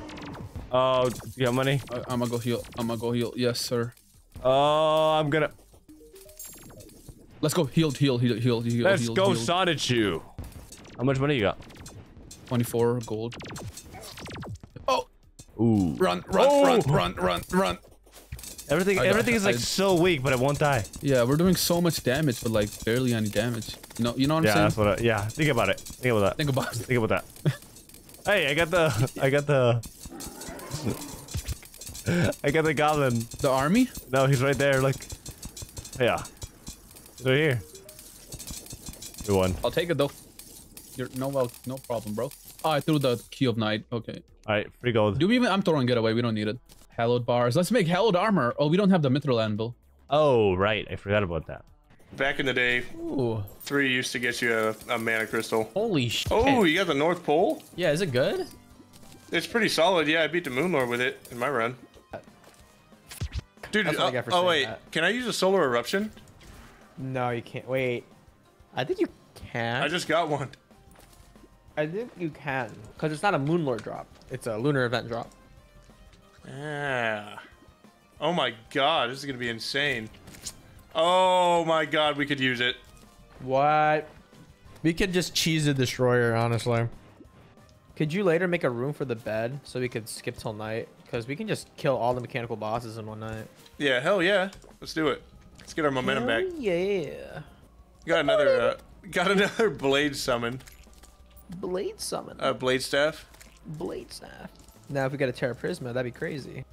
Oh, do you have money? I, I'm gonna go heal. I'm gonna go heal. Yes, sir. Oh, I'm gonna. Let's go. Healed, heal, heal, heal, heal. Let's healed, go, healed. Sonichu. How much money you got? 24 gold. Oh, Ooh. run, run, Oh! run, run, run, run. Everything, I got- everything is like I- so weak, but it won't die. Yeah, we're doing so much damage, but like barely any damage. You know, you know what I'm Yeah, saying? that's what. I, yeah, think about it. Think about that. Think about it. Think about that. hey, I got the. I got the. I got the goblin. The army? No, he's right there. Look. Yeah. He's right here. We won. I'll take it though. You're no well, no problem, bro. Oh, I threw the key of night. Okay. All right, free gold. Do we even? I'm throwing it away. We don't need it. Hallowed bars. Let's make hallowed armor. Oh, we don't have the Mythril Anvil. Oh, right. I forgot about that. Back in the day, Ooh. three used to get you a, a mana crystal. Holy shit. Oh, you got the North Pole? Yeah, is it good? It's pretty solid. Yeah, I beat the Moonlord with it in my run. Dude, That's what I uh, oh wait, that. can I use a solar eruption? No, you can't. Wait. I think you can. I just got one. I think you can. Because it's not a Moonlord drop. It's a lunar event drop. Yeah. Oh my god, this is gonna be insane. Oh my god, we could use it. What? We could just cheese the destroyer, honestly. Could you later make a room for the bed so we could skip till night? Because we can just kill all the mechanical bosses in one night. Yeah, hell yeah. Let's do it. Let's get our momentum back. yeah. Got another uh, got another blade summon. Blade summon. Uh, blade staff. Blade staff. Now, if we get a Terra Prisma, that'd be crazy.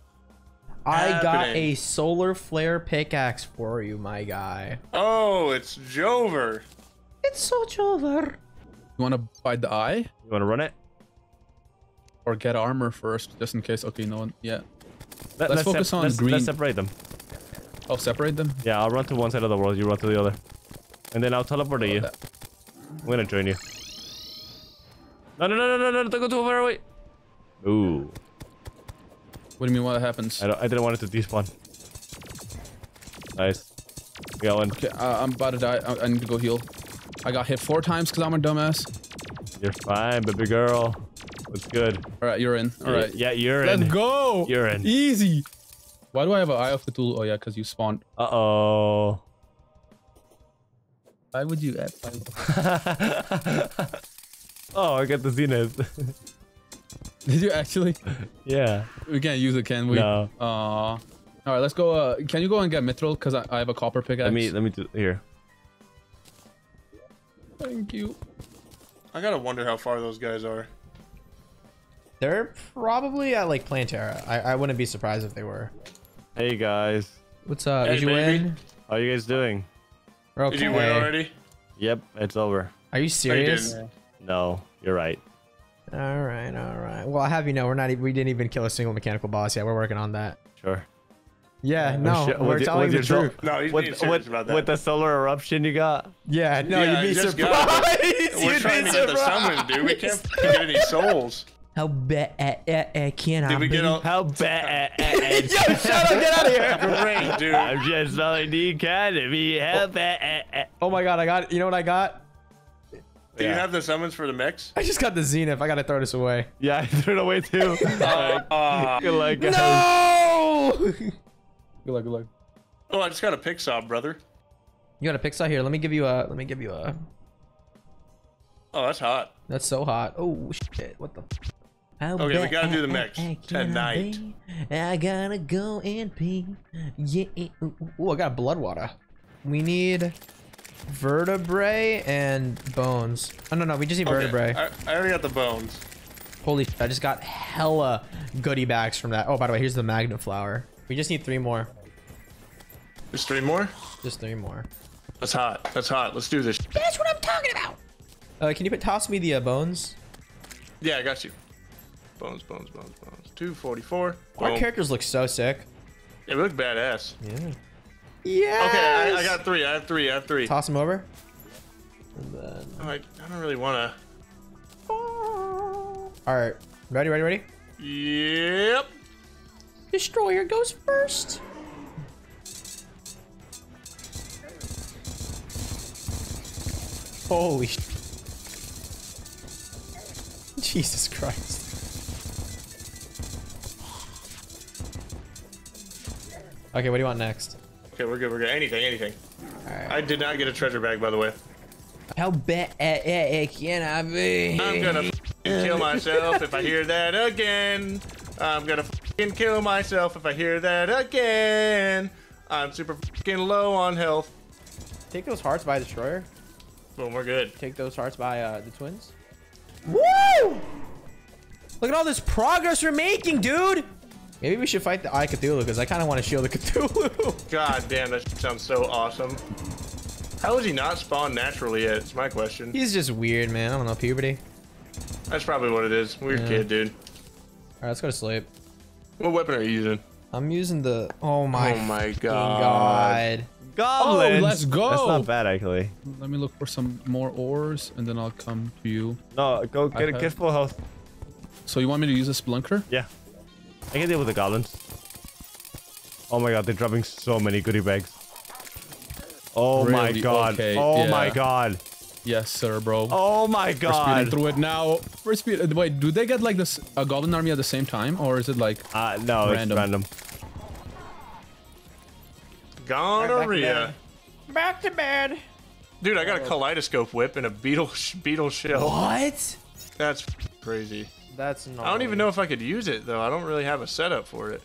I got a solar flare pickaxe for you, my guy. Oh, it's Jover. It's so Jover. You want to buy the eye You want to run it? or get armor first, just in case? Okay, no one. Yeah. Let, Let's focus on let's, green. Let's separate them. I'll separate them. Yeah, I'll run to one side of the world. You run to the other, and then I'll teleport to you. that. I'm gonna join you. No, no, no, no, no, no! Don't go too far away. Ooh, What do you mean? What happens? I don't. I didn't want it to despawn. Nice. We got one. Okay, uh, I'm about to die. I, I need to go heal. I got hit four times because I'm a dumbass. You're fine, baby girl. What's good? All right, you're in. All right. Yeah, you're Let's in. go. You're in. Easy. Why do I have an eye of the tool? Oh yeah, because you spawned. Uh oh. Why would you? Add oh, I got the zenith. Did you actually? yeah. We can't use it, can we? No. Aw. All right, let's go. Uh, can you go and get Mythril? Cause I, I have a copper pickaxe. Let me. Let me do here. Thank you. I gotta wonder how far those guys are. They're probably at like Plantera. I, I wouldn't be surprised if they were. Hey guys, What's up? Hey, Did you baby. win? how are you guys doing? We're okay. Did you win already? Yep, it's over. Are you serious? didn't. No, you're right. all right, all right. Well, I have you know, we're not. We didn't even kill a single mechanical boss yet. We're working on that. Sure. Yeah, no, shit, we're with- telling with the your sol- truth. No, he's with, being serious with, about that. with the solar eruption you got? Yeah, no, Yeah, you'd be just got surprised. We're You'd trying be to get the surprised. summons, dude. We can't get any souls. How bad uh, uh, uh, can I Did we be? get all? How bad? Yo, shut up! Get out of here! Great, dude. I'm just following the academy. How bad? Oh my god, I got. You know what I got? Do you have the summons for the mechs? I just got the Zenith. I gotta throw this away. Yeah, I threw it away too. Uh, Good luck, guys. No! Good luck. Good luck. oh, I just got a pick saw, brother. you got a pixel here. Let me give you a. Let me give you a. Oh, that's hot. That's so hot. Oh shit! What the? How Okay, we bad gotta do the mix can I tonight. be? I gotta go and pee. Yeah. Ooh, ooh, I got blood water. We need vertebrae and bones. Oh no no, we just need Okay, vertebrae. I, I already got the bones. Holy shit! I just got hella goodie bags from that. Oh, by the way, here's the magnet flower. We just need three more. There's three more. Just three more. That's hot. That's hot. Let's do this. That's what I'm talking about. Uh, can you put, toss me the uh, bones? Yeah, I got you. Bones, bones, bones, bones. 244. Our Boom. characters look so sick. They look badass. Yeah. Yeah. Okay, I, I got three. I have three. I have three. Toss them over. And then. I, I don't really want to. All right. Ready? Ready? Ready? Yep. Destroyer goes first. Holy Jesus Christ. Okay, what do you want next? Okay, we're good. We're good. Anything, anything. Alright. I did not get a treasure bag, by the way. How bad can I be? I'm gonna kill myself if I hear that again. I'm gonna f***ing kill myself if I hear that again. I'm super f***ing low on health. Take those hearts by Destroyer. Boom, we're good. Take those hearts by uh, the twins. Woo! Look at all this progress we're making, dude. Maybe we should fight the Eye Cthulhu because I kind of want to shield the Cthulhu. God damn, that sounds so awesome. How is he not spawned naturally yet? It's my question. He's just weird, man. I don't know, puberty. That's probably what it is. Weird Yeah. kid, dude. All right, let's go to sleep. What weapon are you using? I'm using the. Oh my. Oh my fucking god. god. Oh, Goblins. let's go. That's not bad actually. Let me look for some more ores, and then I'll come to you. No, go I get have- get full health. So you want me to use a Spelunker? Yeah. I can deal with the goblins. Oh my god, they're dropping so many goodie bags. Oh my god. Okay, oh my god. Yes, sir, bro. Oh my god. We're speeding god. through it now. We're speed. uh, Wait, do they get like this a goblin army at the same time, or is it like? Uh, no, Random. it's random. Gonorrhea. Back to bed. Dude, I got a kaleidoscope whip and a beetle beetle shell. What? That's crazy. That's not. I don't even know if I could use it though. I don't really have a setup for it.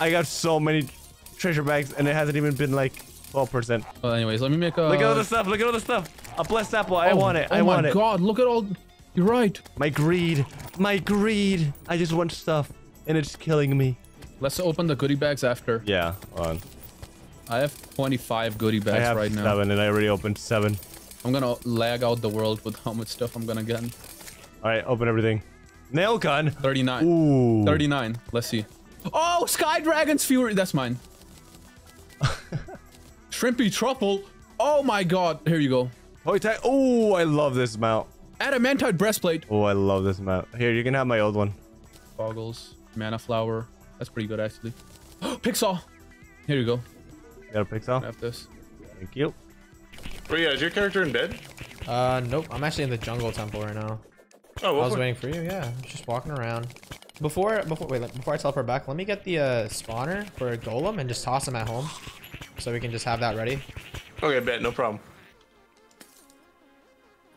I got so many treasure bags and it hasn't even been like 12%. Well, anyways, let me make a. Look at all the stuff. Look at all the stuff. A blessed apple. I oh, want it. Oh I want my it. god! Look at all. You're right. My greed. My greed. I just want stuff and it's killing me. Let's open the goodie bags after. Yeah, hold on. I have 25 goodie I bags have right now. seven and I already opened seven. I'm gonna lag out the world with how much stuff I'm gonna get. All right, open everything. Nail gun. 39. Ooh. 39. Let's see. Oh, Sky Dragon's Fury. That's mine. Shrimpy Truffle. Oh my god. Here you go. Oh, I love this mount. Adamantite Breastplate. Oh, I love this mount. Here, you can have my old one. Goggles. Mana Flower. That's pretty good, actually. Pixel. Here you go. You got a pixel? Have this. Thank you. Wait, yeah, is your character in bed? Uh, nope. I'm actually in the jungle temple right now. Oh, I was for- waiting for you. Yeah, just walking around. Before, before, wait, before I teleport back, let me get the uh, spawner for a golem and just toss him at home, so we can just have that ready. Okay, bet, no problem.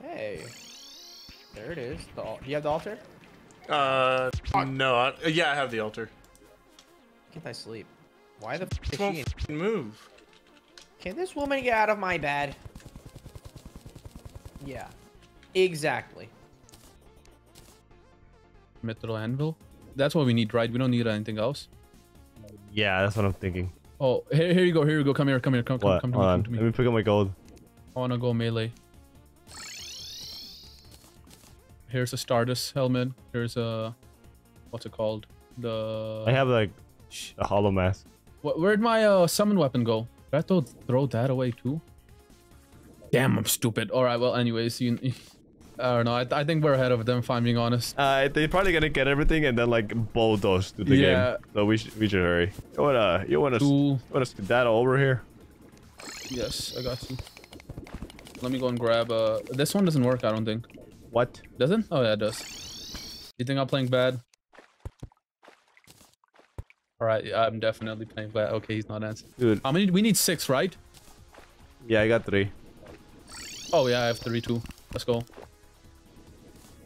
Hey, there it is. The do you have the altar? Uh, no, I, yeah, I have the altar. Can't I sleep? Why the f is she? won't In- f***ing move. Can this woman get out of my bed? Yeah, exactly. Metal Anvil. That's what we need, right? We don't need anything else. Yeah, that's what I'm thinking. Oh, here, here you go. Here you go. Come here. Come here. Come, come, What? come to Hold me. on. Come to me. Let me pick up my gold. I wanna go melee. Here's a Stardust helmet. Here's a what's it called? The I have like a hollow mask. Wh- where'd my uh, summon weapon go? Did I throw that away too? Damn, I'm stupid. All right. Well, anyways, you. I don't know. I, I think we're ahead of them. If I'm being honest. Uh, they're probably gonna get everything and then like bulldoze to the Yeah. game. So we should we should hurry. You wanna you wanna Two. you wanna skedaddle over here? Yes, I got you. Let me go and grab. Uh, this one doesn't work. I don't think. What? Doesn't? Oh yeah, it does. You think I'm playing bad? All right, yeah, I'm definitely playing bad. Okay, he's not answering. Dude. How many? We need six, right? Yeah, I got three. Oh yeah, I have three too. Let's go.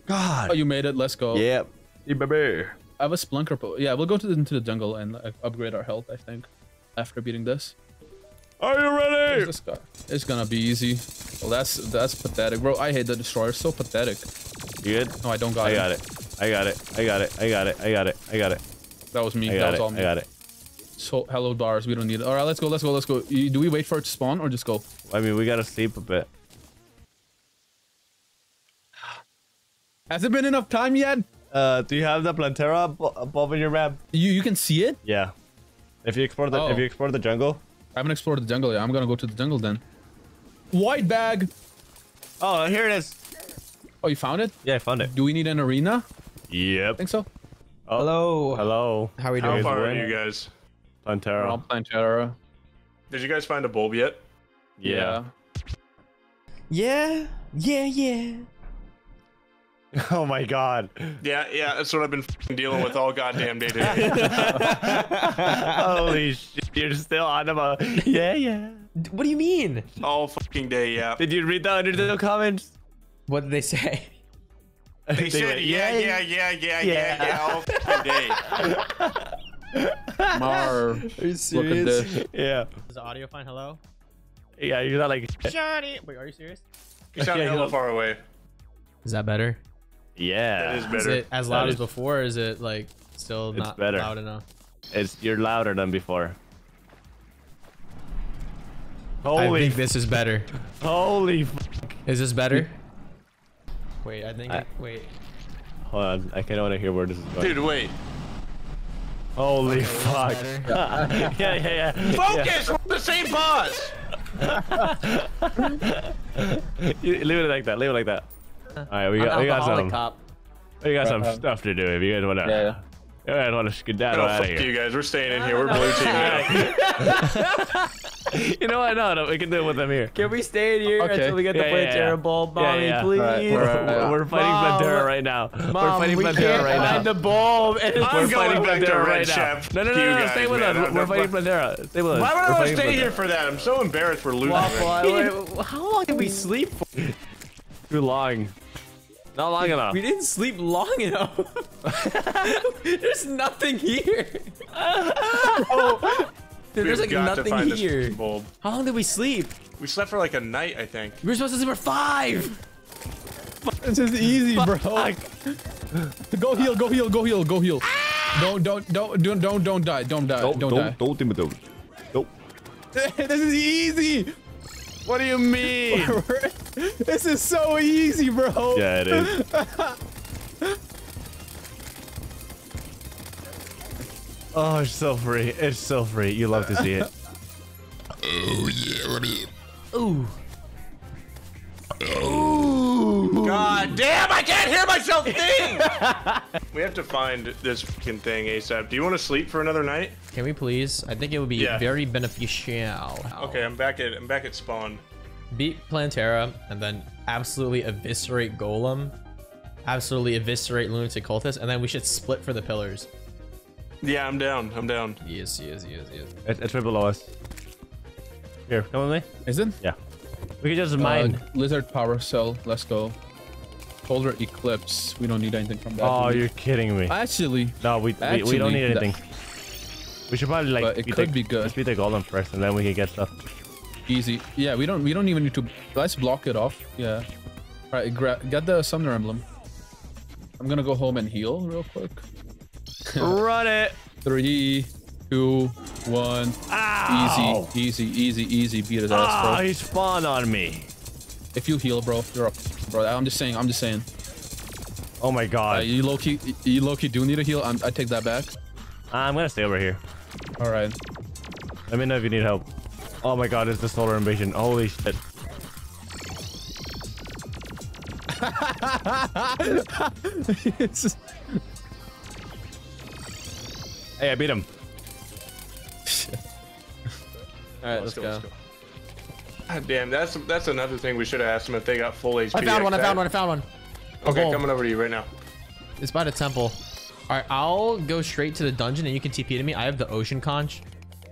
God. Oh, you made it. Let's go. Yep. Yeah, baby. I have a Spelunker. Po- yeah, we'll go to the, into the jungle and uh, upgrade our health. I think after beating this. Are you ready? this guy? It's gonna be easy. Well, that's that's pathetic, bro. I hate the destroyer. It's so pathetic. You good? No, I don't got I it. got it. I got it. I got it. I got it. I got it. I got it. That was me. I that got was it. all I got it. So hello bars. We don't need it. All right, let's go. Let's go. Let's go. Do we wait for it to spawn or just go? I mean, we gotta sleep a bit. Has it been enough time yet? Uh, do you have the Plantera ab- above in your map? You you can see it. Yeah. If you explore the if Oh. you explore the jungle. I haven't explored the jungle yet. I'm gonna go to the jungle then. White bag. Oh, here it is. Oh, you found it? Yeah, I found it. Do we need an arena? Yep. I think so. Oh, Hello. Hello. How are we How doing? far are you guys? Plantera. I'll play Terra. Did you guys find a bulb yet? Yeah. Yeah, yeah, yeah. oh my god. Yeah, yeah, that's what I've been dealing with all goddamn day today. Holy shit. You're still on about. Yeah, yeah. What do you mean? all fucking day, yeah. Did you read the under the comments? What did they say? They said, went, yeah, yeah, yeah, yeah, yeah, yeah, all fucking day. Mar. Are you Look at this. Yeah. Is the audio fine? Hello? Yeah, you're not like. Johnny! Wait, are you serious? You sound Yeah, hella you- far away. Is that better? Yeah. That is Is it as loud is- as before, or is it like still It's not better. loud enough? It's you're louder than before. I Holy, think this is better. holy. F- Is this better? Wait, I think. I- wait. Hold on, I kind of want to hear where this is going. Dude, wait. Holy fuck. yeah, yeah, yeah. Focus! We're the same boss! You- Leave it like that. Leave it like that. All right, we got, we got some, cop. we got some stuff to do. If you guys wanna, Yeah, yeah. you guys wanna skedaddle Oh, out of here. you guys. We're staying in here. We're blue team now. You know what? No, no, we can do it with them here. Can we stay in here Okay. until we get Yeah, the yeah, yeah. Plantera bulb, Yeah, mommy, yeah. please? Right, We're, right, right. we're fighting Mom, Plantera right now. we're fighting we Plantera can't right now. find the bulb. And it's I'm we're fighting going back to Red right now. Chef. No, no, no, You no, guys, stay with man. us. I'm We're not- fighting Plantera. Stay with us. Why would We're I want to stay Plantera. here for that? I'm so embarrassed we're losing. Waffle, right how long did we sleep for? Too long. Not long enough. We didn't sleep long enough. There's nothing here. Oh, Dude, there's like nothing here. How long did we sleep? We slept for like a night, I think. We were supposed to sleep for five. This is easy, bro. Go heal, go heal, go heal, go heal. Don't, don't, don't, don't, don't, don't die, don't die, don't, die. don't intimidate. Don't. this is easy. What do you mean? this is so easy, bro. yeah, it is. oh, it's so free. It's so free. You love to see it. Oh, yeah. Let me... Ooh. Ooh. God damn, I can't hear myself think! we have to find this fucking thing ASAP. Do you want to sleep for another night? Can we please? I think it would be Yeah. very beneficial. Okay, I'm back at I'm back at spawn. Beat Plantera and then absolutely eviscerate Golem. Absolutely eviscerate Lunatic Cultist, and then we should split for the pillars. Yeah, I'm down. I'm down. Yes, yes, yes, yes. It's, it's right below us. Here, come with me. Is it? Yeah. We can just mine. Uh, Lihzahrd power cell. Let's go. Polar eclipse. We don't need anything from that. oh, you're kidding me. Actually, No, we, we, we don't Actually, need that- anything. We should probably like. But it could the, be good. Let's beat the golem first, and then we can get stuff. easy. Yeah, we don't. We don't even need to. Let's block it off. Yeah. All right, gra- get the summoner emblem. I'm gonna go home and heal real quick. Run it! Three, two, one. Ow! Easy, easy, easy, easy. Beat his ass, Ah, bro. he spawned on me. If you heal, bro, you're up, bro. I'm just saying. I'm just saying. Oh my Uh, god. you low key, you low key do need a heal. I'm, I take that back. I'm gonna stay over here. All right. Let me know if you need help. Oh my god, it's the solar invasion. Holy shit. Hey, I beat him. All right, let's, go. God damn, that's that's another thing we should have asked them if they got full HP. I found one, I found one, I found one. Okay, bulb. coming over to you right now. It's by the temple. All right, I'll go straight to the dungeon and you can TP to me. I have the ocean conch.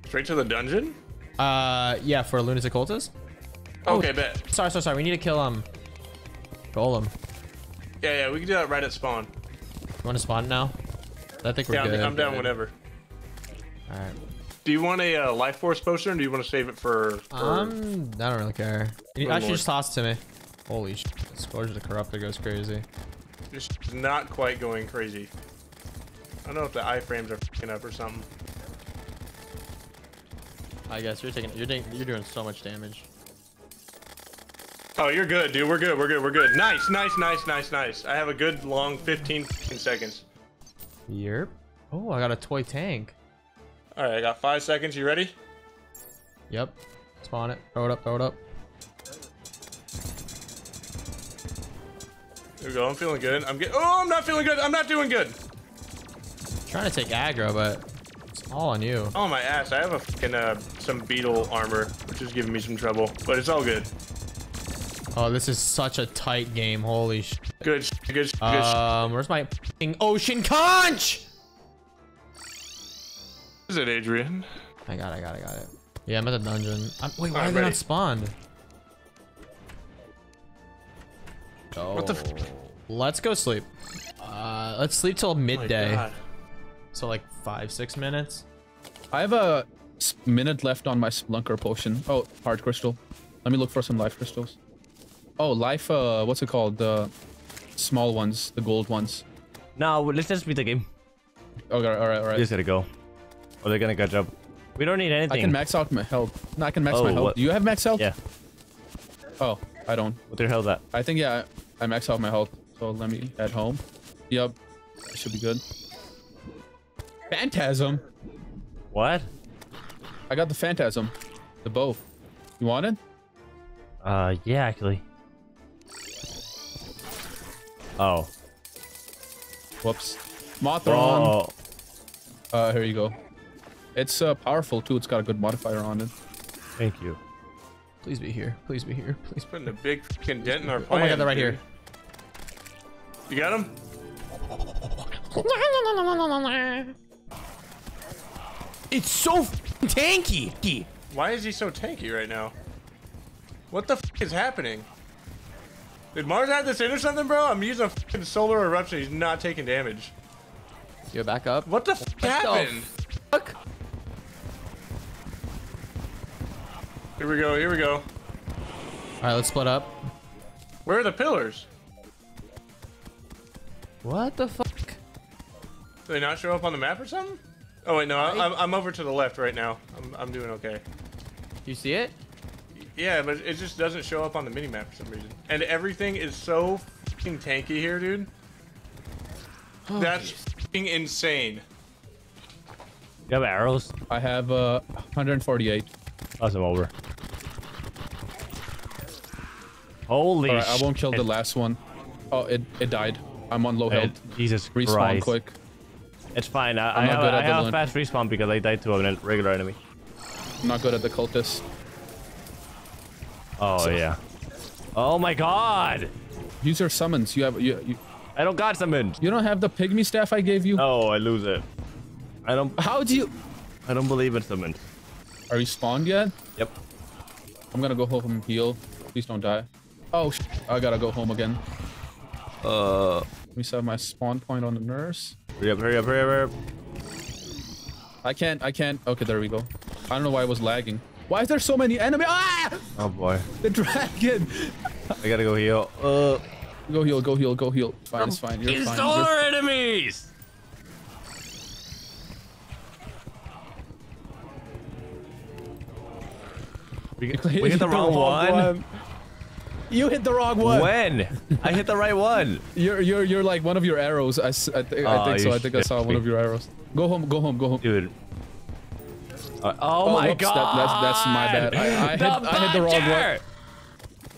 Straight to the dungeon? Uh, yeah, for lunatic cultist. Okay, bet. Sorry, sorry, sorry. We need to kill um, golem. Yeah, yeah, we can do that right at spawn. You want to spawn now? I think we're Yeah, I'm, good. I'm down Whatever. All right. Do you want a uh, life force potion or do you want to save it for? for Um, I don't really care. You Oh, actually Lord. just toss it to me. Holy shit. Scourge the Corruptor goes crazy. just not quite going crazy. I don't know if the iframes are fucking up or something. I guess you're taking. You're doing. You're doing so much damage. Oh, you're good, dude. We're good. We're good. We're good. Nice, nice, nice, nice, nice. I have a good long 15 seconds. Yep. Oh, I got a toy tank. All right, I got five seconds. You ready? Yep. Spawn it. Throw it up. Throw it up. There we go. I'm feeling good. I'm get. Oh, I'm not feeling good. I'm not doing good. Trying to take aggro, but it's all on you. Oh my ass. I have a fucking uh, some beetle armor, which is giving me some trouble, but it's all good. Oh, this is such a tight game. Holy sh. Good, good, good. Um, where's my f***ing ocean conch? Is it Adrian? I got it. I got it. I got it. Yeah, I'm at the dungeon. I'm, wait, why are they not spawned? Oh. What the f- Let's go sleep. Uh, let's sleep till Oh midday. God. So like five, six minutes. I have a minute left on my Spelunker potion. Oh, heart crystal. Let me look for some life crystals. Oh, life, uh, what's it called? The small ones, the gold ones. No, let's just beat the game. Okay, all right, all We right. just gotta go. Or they're gonna catch up. We don't need anything. I can max out my health. No, I can max Oh, my health. what- Do you have max health? Yeah. Oh, I don't. What the hell's that? I think, yeah, I max out my health. So let me head home. Yep. Should be good. Phantasm. What? I got the phantasm. The bow. You want it? Uh, yeah, actually. Oh. Whoops. Mothron. Oh. Uh, here you go. It's uh, powerful too. It's got a good modifier on it. Thank you. Please be here. Please be here. Please. Putting a big fucking dent in our Oh plan. my god, they're right dude. here. You got him? It's so f***ing tanky. Why is he so tanky right now? What the f is happening? Did Mars have this in or something, bro? I'm using a fucking solar eruption. He's not taking damage. Yo, back up. What the f happened? Fuck. Here we go. Here we go. All right, let's split up. Where are the pillars? What the fuck? Do they not show up on the map or something? Oh wait, no. I, I'm, I'm over to the left right now. I'm, I'm doing okay. You see it? Yeah, but it just doesn't show up on the mini map for some reason. And everything is so fucking tanky here, dude. That's fucking insane. You have arrows? I have uh 148. Toss them over. Holy All right, I won't kill the last one. Oh, it it died. I'm on low health. Jesus Respawn Christ. quick. It's fine. I, I I'm not have, good I at the have blend. fast respawn because I died to a regular enemy. I'm not good at the cultists. Oh, yeah. Oh my god! Use your summons. You have you you, I don't got summoned. you don't have the pygmy staff I gave you. Oh, I lose it. I don't. How do you? I don't believe it's summoned. Are you spawned yet? Yep. I'm gonna go home and heal. Please don't die. Oh, sh I gotta go home again. Uh. Let me set my spawn point on the nurse. Hurry up! Hurry up! Hurry up! Hurry up! I can't. I can't. Okay, there we go. I don't know why I was lagging. Why is there so many enemy? Ah! Oh boy. The dragon. I gotta go heal. Uh. Go heal. Go heal. Go heal. It's fine. It's fine. You're fine. Solar You're- enemies! We get, we get the wrong one? You hit the wrong one. When? I hit the right one. You're you're you're like one of your arrows. I, s- I, thi- I Oh, think so. I think I saw shit one of your arrows. Go home. Go home. Go home. Dude. Uh, oh, my whoops, that- god! that's- that's my bad. I- I hit- the I hit the wrong one. butcher!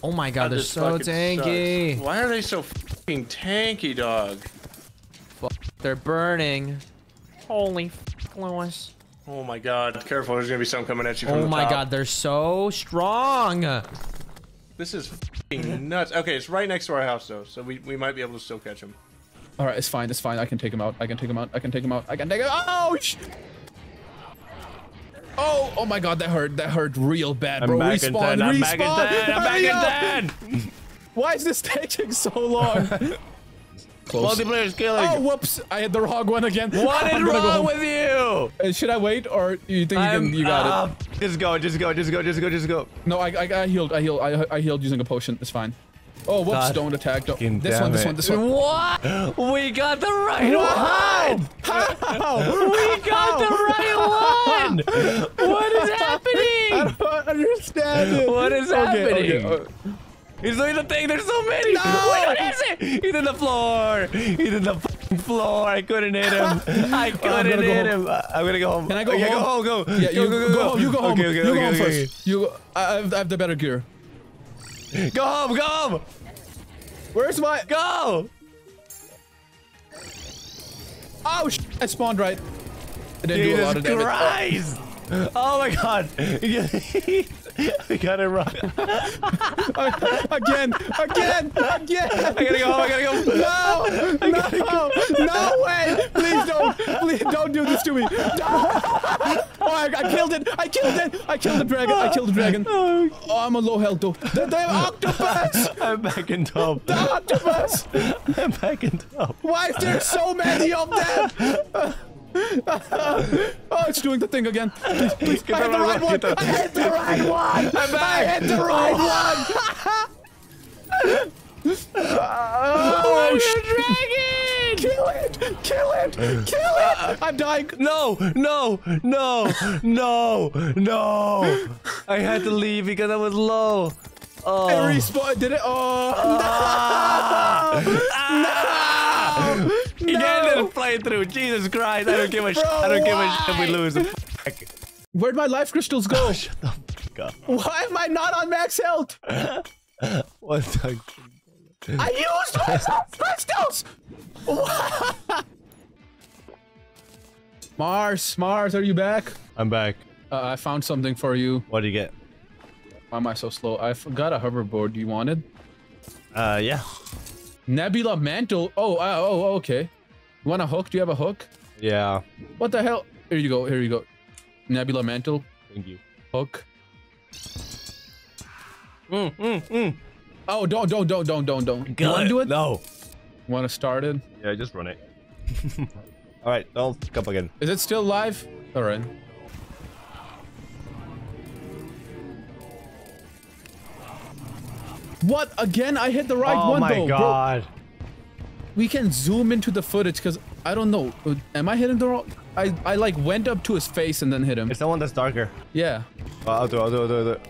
Oh my god, they're so tanky. sucks. Why are they so fucking tanky, dog? They're burning. Holy f Lewis. Oh my god. Careful, there's gonna be some coming at you from Oh the my top. god, they're so strong. This is fucking nuts. Okay, it's right next to our house though, so we, we might be able to still catch him. All right, it's fine. It's fine. I can take him out. I can take him out. I can take him out. I can take him. Oh! sh- Oh! Oh my God! That hurt. That hurt real bad, I'm bro. back in 10. I'm respawn. back in 10. I'm back in up. 10. Why is this taking so long? Close. Multiplayer's killing. Oh, whoops! I hit the wrong one again. what is I'm gonna go wrong with you? Uh, Should I wait, or you think you can? You got uh, it. Just go, just go, just go, just go, just go. No, I, I, I healed. I healed. I, I healed using a potion. It's fine. Oh, whoops! God Don't attack. Don't. This one. This it. one. This one. What? We got the right one! How? We got the right one! What is happening? I don't understand it. What is Okay, okay, He's doing the thing, there's so many! No! Wait, what is it? He's in the floor! He's in the floor! I couldn't hit him! I couldn't go hit him! Uh, I'm gonna go home. Can I go okay, home? Go home, go! Yeah, you go, go, home. You go home. Okay, okay, you okay, go home okay, first. You. Go, I, I have- I have the better gear. Go home, go home! Where's my? Go! Oh, sh I spawned right. It didn't do a lot Jesus of damage. Christ! Oh my god! we got it wrong. Oh, again, again, again. I gotta go home, I gotta go. No, no, no way! Please don't, please don't do this to me. No. Oh, I, I killed it! I killed it! I killed the dragon! I killed the dragon! Oh. oh, I'm on low health though. The, the octopus! I'm back in top. The octopus! I'm back in top. Why is there so many of them? oh, it's doing the thing again. Please, please. Get I hit the right one, one. get the- I hit the right one. I'm back! I hit the right one. oh, sh- Kill it! Kill it! Kill it! I'm dying. No, no, no, no, no. I had to leave because I was low. Oh. I respawn. Did it? Oh. Ah! Ah! You get just play through. Jesus Christ. I don't give a shit. I don't give a shit if we lose. Where'd my life crystals go? Shut the fuck up. Why am I not on max health? What the... I used my life crystals. Mars, Mars, are you back? I'm back. Uh, I found something for you. What do you get? Why am I so slow? I got a hoverboard. Do you want it? Uh, yeah. Nebula mantle. Oh, uh, oh, okay. You want a hook? Do you have a hook? Yeah. What the hell? Here you go. Here you go. Nebula mantle Thank you. hook. Mm, mm, mm. Oh, don't, don't, don't, don't, don't, don't. You want to do it? No. Want to start it? Yeah, just run it. All right, don't fuck up again. Is it still live? All right. What? Again? I hit the right oh one my though, bro. god. We can zoom into the footage because I don't know. Uh, Am I hitting the wrong? I I like went up to his face and then hit him. It's the one that's darker. Yeah. Uh, I'll do it, I'll do it, I'll do it, I'll do it.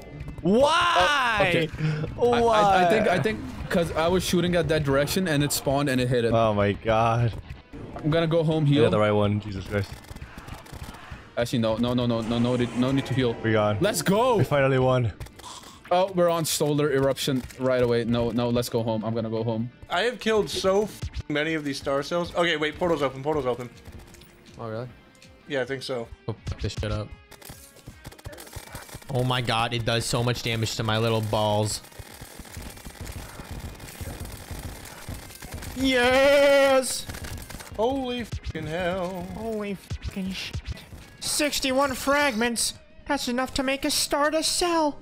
Why? okay. Why? I, I, I think I think because I was shooting at that direction and it spawned and it hit it. Oh my god. I'm gonna go home heal. Yeah, the right one. Jesus Christ. Actually, no, no, no, no, no, no, need- no need to heal. We're gone. Let's go. We finally won. Oh, we're on solar eruption right away. No, no, let's go home. I'm gonna go home. I have killed so f- many of these star cells. Okay, wait, portal's open, portal's open. Oh, really? Yeah, I think so. Go fuck this shit up. Oh my god, it does so much damage to my little balls. Yes! Holy fucking hell. Holy fucking shit. 61 fragments. That's enough to make a stardust cell.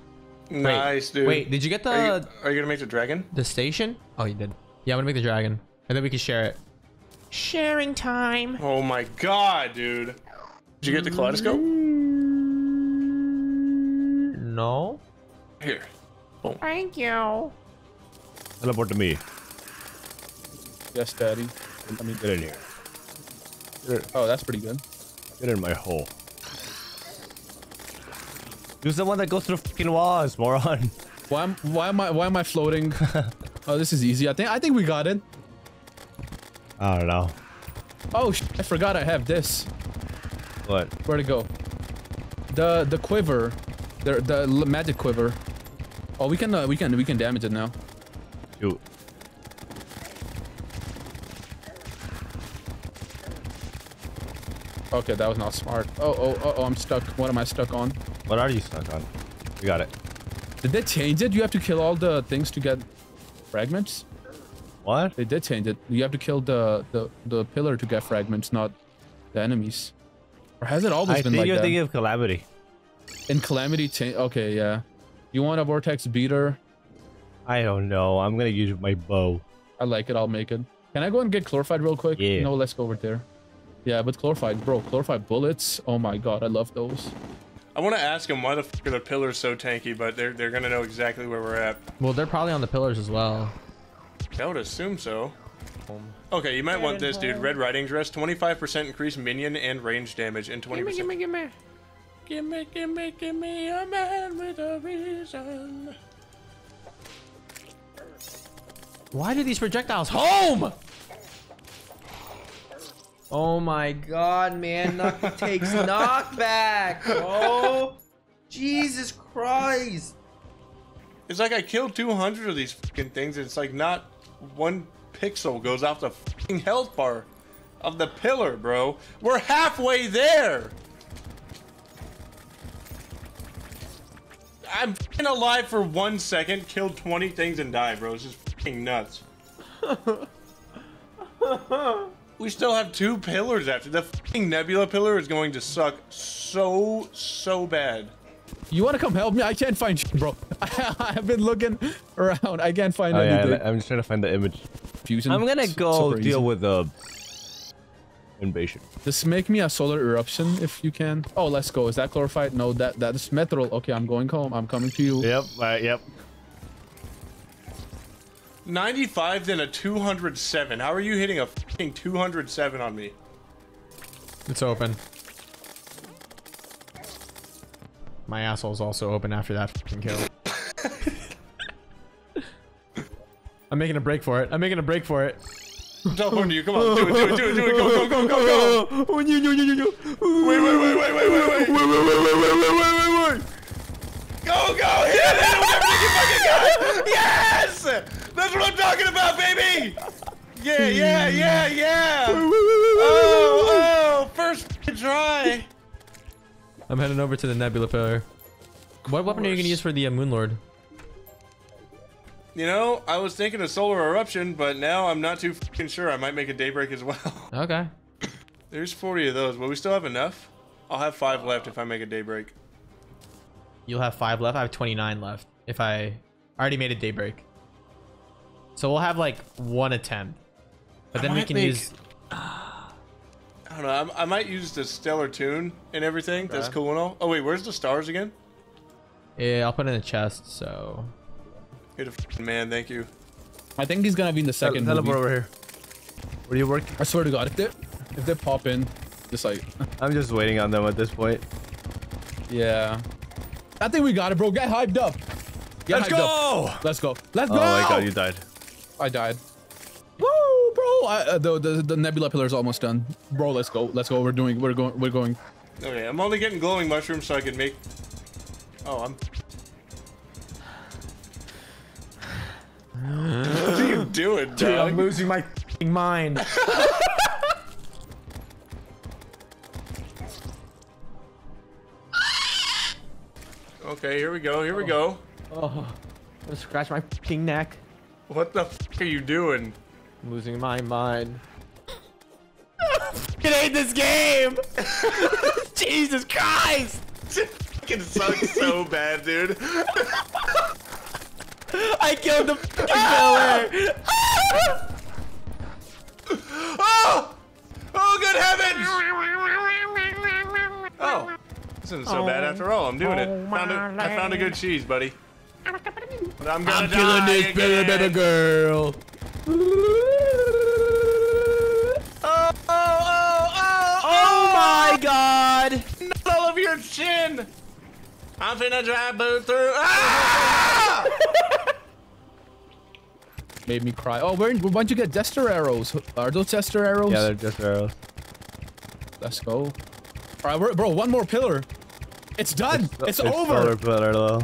Nice, dude. Wait, did you get the Are you, are you gonna make the dragon? the station? Oh, you did. Yeah, I'm gonna make the dragon, and then we can share it. Sharing time. Oh my god, dude. Did you get the kaleidoscope? No. Here. Thank you. Teleport to me. Yes, daddy. Let me get in here. Oh, that's pretty good. Get in my hole. Use the one that goes through fucking walls, moron. Why am why am I why am I floating? oh, this is easy. I think I think we got it. I don't know. Oh, sh I forgot I have this. What? Where'd it go? The the quiver, the the magic quiver. Oh, we can uh, we can we can damage it now. Shoot. Okay, that was not smart. Oh oh oh, oh I'm stuck. What am I stuck on? What are you stuck on? We got it. Did they change it? You have to kill all the things to get fragments. What? They did change it. You have to kill the the the pillar to get fragments, not the enemies. Or has it always I been think like you're that? thinking of Calamity. In calamity change. Okay, yeah. You want a vortex beater? I don't know. I'm gonna use my bow. I like it. I'll make it. Can I go and get chlorophyte real quick? Yeah. No, let's go over there. Yeah, but chlorophyte, bro. Chlorophyte bullets. Oh my god, I love those. I want to ask them why the fuck are the pillars so tanky, but they're they're gonna know exactly where we're at. Well, they're probably on the pillars as well. I would assume so. Okay, you might want this, dude. Red Riding Dress, 25% increased minion and range damage, and 20%. Gimme, gimme, gimme. gimme, gimme, gimme a man with a reason. Why do these projectiles home? Oh my god, man. Knock takes knockback, bro. Jesus Christ. It's like I killed 200 of these fucking things, and it's like not one pixel goes off the fucking health bar of the pillar, bro. We're halfway there. I'm fucking alive for one second, killed 20 things and died, bro. It's just fucking nuts. we still have two pillars after the fucking nebula pillar is going to suck so so bad. You want to come help me? I can't find shit, bro. I have been looking around. I can't find Oh yeah, anything. I'm just trying to find the image. Fusion. I'm gonna go deal easy. with the invasion. Just make me a solar eruption if you can. Oh, let's go. Is that chlorophyte? No, that that is metal. Okay, I'm going home. I'm coming to you. Yep. Uh, yep. 95 then a 207. How are you hitting a fucking 207 on me? It's open. My asshole's also open after that fucking kill. I'm making a break for it. I'm making a break for it. I'm teleporting you. Come on, do it, do it, do it, do it. Go, go, go, go, go. Oh, no, no, no, no, no. Wait, wait, wait, wait, wait, wait, wait. Wait, wait, wait, wait, wait, wait, wait, wait, wait. Go, go, hit it, hit it with everything you fucking got. Yes! That's what I'm talking about, baby. Yeah, yeah, yeah, yeah. Oh, oh, first try. I'm heading over to the Nebula Pillar. What weapon are you gonna use for the uh, Moon Lord? You know, I was thinking of solar eruption, but now I'm not too fucking sure. I might make a daybreak as well. Okay. There's 40 of those. Will we still have enough? I'll have five left if I make a daybreak. You'll have five left. I have 29 left. If I, I already made a daybreak. So we'll have like one attempt. But I then we can make- use. I don't know. I'm, I might use the stellar tune and everything. That's cool and all. Oh wait, where's the stars again? Yeah, I'll put it in the chest. So You're the man. Thank you. I think he's gonna be in the second Teleport movie. over here. Where are you working? I swear to God, if they if they pop in, just like I'm just waiting on them at this point. yeah. I think we got it, bro. Get hyped up. Get Let's hyped go! Up. Let's go. Let's go. Oh my god, you died. I died. Woo, bro! I, uh, the, the the nebula pillar's almost done, bro. Let's go. Let's go. We're doing. We're going. We're going. Okay, I'm only getting glowing mushrooms so I can make. Oh, I'm. what are you doing, dog? losing my mind. Okay, here we go. Here we go. Oh, I'm scratch my fucking neck. What the fuck are you doing? I'm losing my mind. I hate this game. Jesus Christ. Fucking sucks so bad, dude. I killed the fucking pillar. Oh! Oh, good heavens! Oh, this isn't so bad oh. after all. I'm doing it. Oh, found a, I found a good cheese, buddy. But I'm gonna I'm killing this pillar, again. baby girl. Oh, oh, oh, oh, Oh my god. Not all of your chin! I'm finna drive boot through. Ah! Made me cry. Oh, where? Why'd you get Jester arrows? Are those Jester arrows? Yeah, they're just arrows. Let's go. All right, bro. One more pillar. It's done. It's, solar over. pillar, though.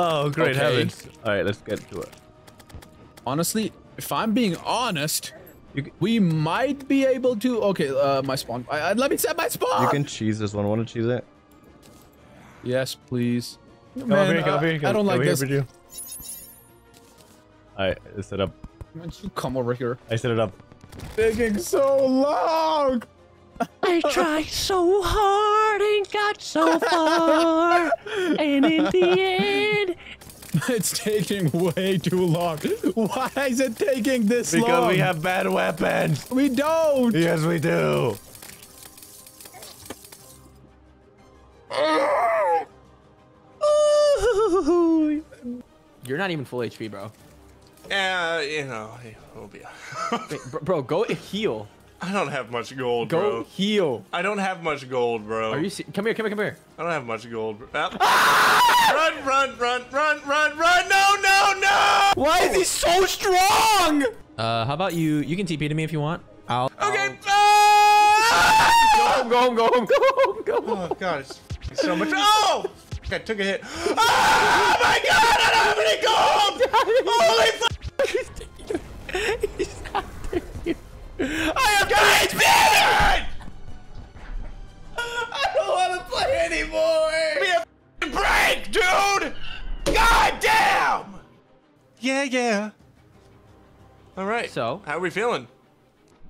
Oh, great Okay. heavens. Alright, let's get to it. Honestly, if I'm being honest, You c- we might be able to. Okay, uh, my spawn. I, I, let me set my spawn. You can cheese this one. Want to cheese it? Yes, please. Come Man, over here, come uh, over here. I don't like over here, this. Virgil. Alright, I set up. Why don't you come over here? I set it up. Taking so long. I tried so hard and got so far, and in the end, It's taking way too long. Why is it taking this Because long? Because we have bad weapons. We don't. Yes, we do. You're not even full HP, bro. Yeah, you know, it will be. Wait, bro, bro, go heal. I don't have much gold, Go bro. heal. I don't have much gold, bro. Are you? Come here, come here, come here. I don't have much gold. Bro. Ah! run, run, run, run, run, run! No, no, no! why is he so strong? Uh, how about you? You can TP to me if you want. I'll. Okay. Ah! Go home, go home, go home, go home, go home. Oh god, so much. Oh! I took a hit. Oh my god! I don't have any gold! Holy fuck! I have guys, damn it! I don't want to play anymore. Give me a f***ing break, dude! God damn! Yeah, yeah. All right. So? how are we feeling?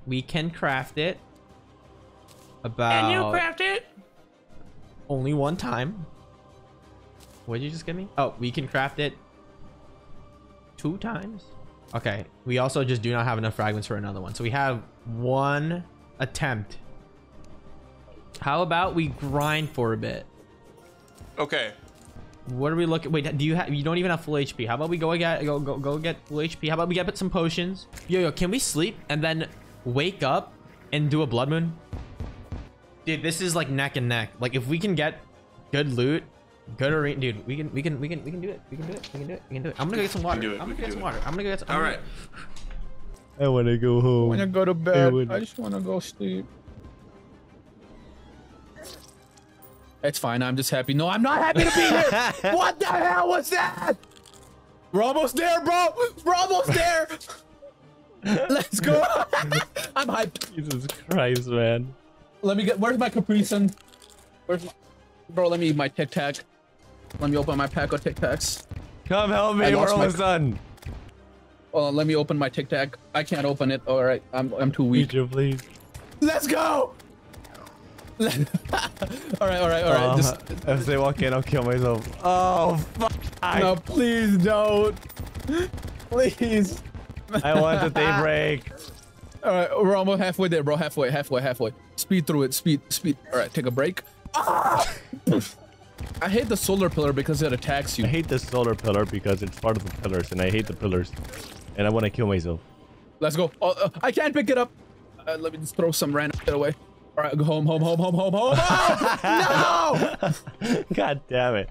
We can craft it. About. Can you craft it? only one time. What did you just give me? Oh, we can craft it two times. Okay. We also just do not have enough fragments for another one. So we have one attempt. How about we grind for a bit? Okay. What are we looking? Wait, do you have? You don't even have full HP. How about we go get go go go get full HP? How about we get some potions? Yo yo, can we sleep and then wake up and do a blood moon? Dude, this is like neck and neck. Like if we can get good loot, good arena, dude, we can we can we can we can do it. We can do it. We can do it. We can do it. I'm gonna go get some water. do it, I'm gonna get some water. I'm gonna go get some. All I'm right. gonna- I want to go home. I wanna go to bed. wouldn't. I just wanna go sleep. It's fine. I'm just happy. No, I'm not happy to be here. what the hell was that? We're almost there, bro. We're almost there. Let's go. I'm hyped. Jesus Christ, man. Let me get. Where's my Capri Sun? Where's my, bro? Let me eat my Tic Tac. Let me open my pack of Tic Tacs. Come help me. I We're almost done. Hold on, let me open my Tic Tac. I can't open it. All right, I'm I'm too weak. Would you please? Let's go. all right, all right, all right. Uh, Just if they walk in, I'll kill myself. Oh, fuck. no, please don't. Please. I want the daybreak. All right, we're almost halfway there, bro. Halfway, halfway, halfway. Speed through it. Speed, speed. All right, take a break. Ah! I hate the solar pillar because it attacks you. I hate the solar pillar because it's part of the pillars, and I hate the pillars. And I want to kill myself. Let's go. Oh, uh, I can't pick it up. Uh, let me just throw some random shit away. All right, go home, home, home, home, home, home. Oh, no! God damn it.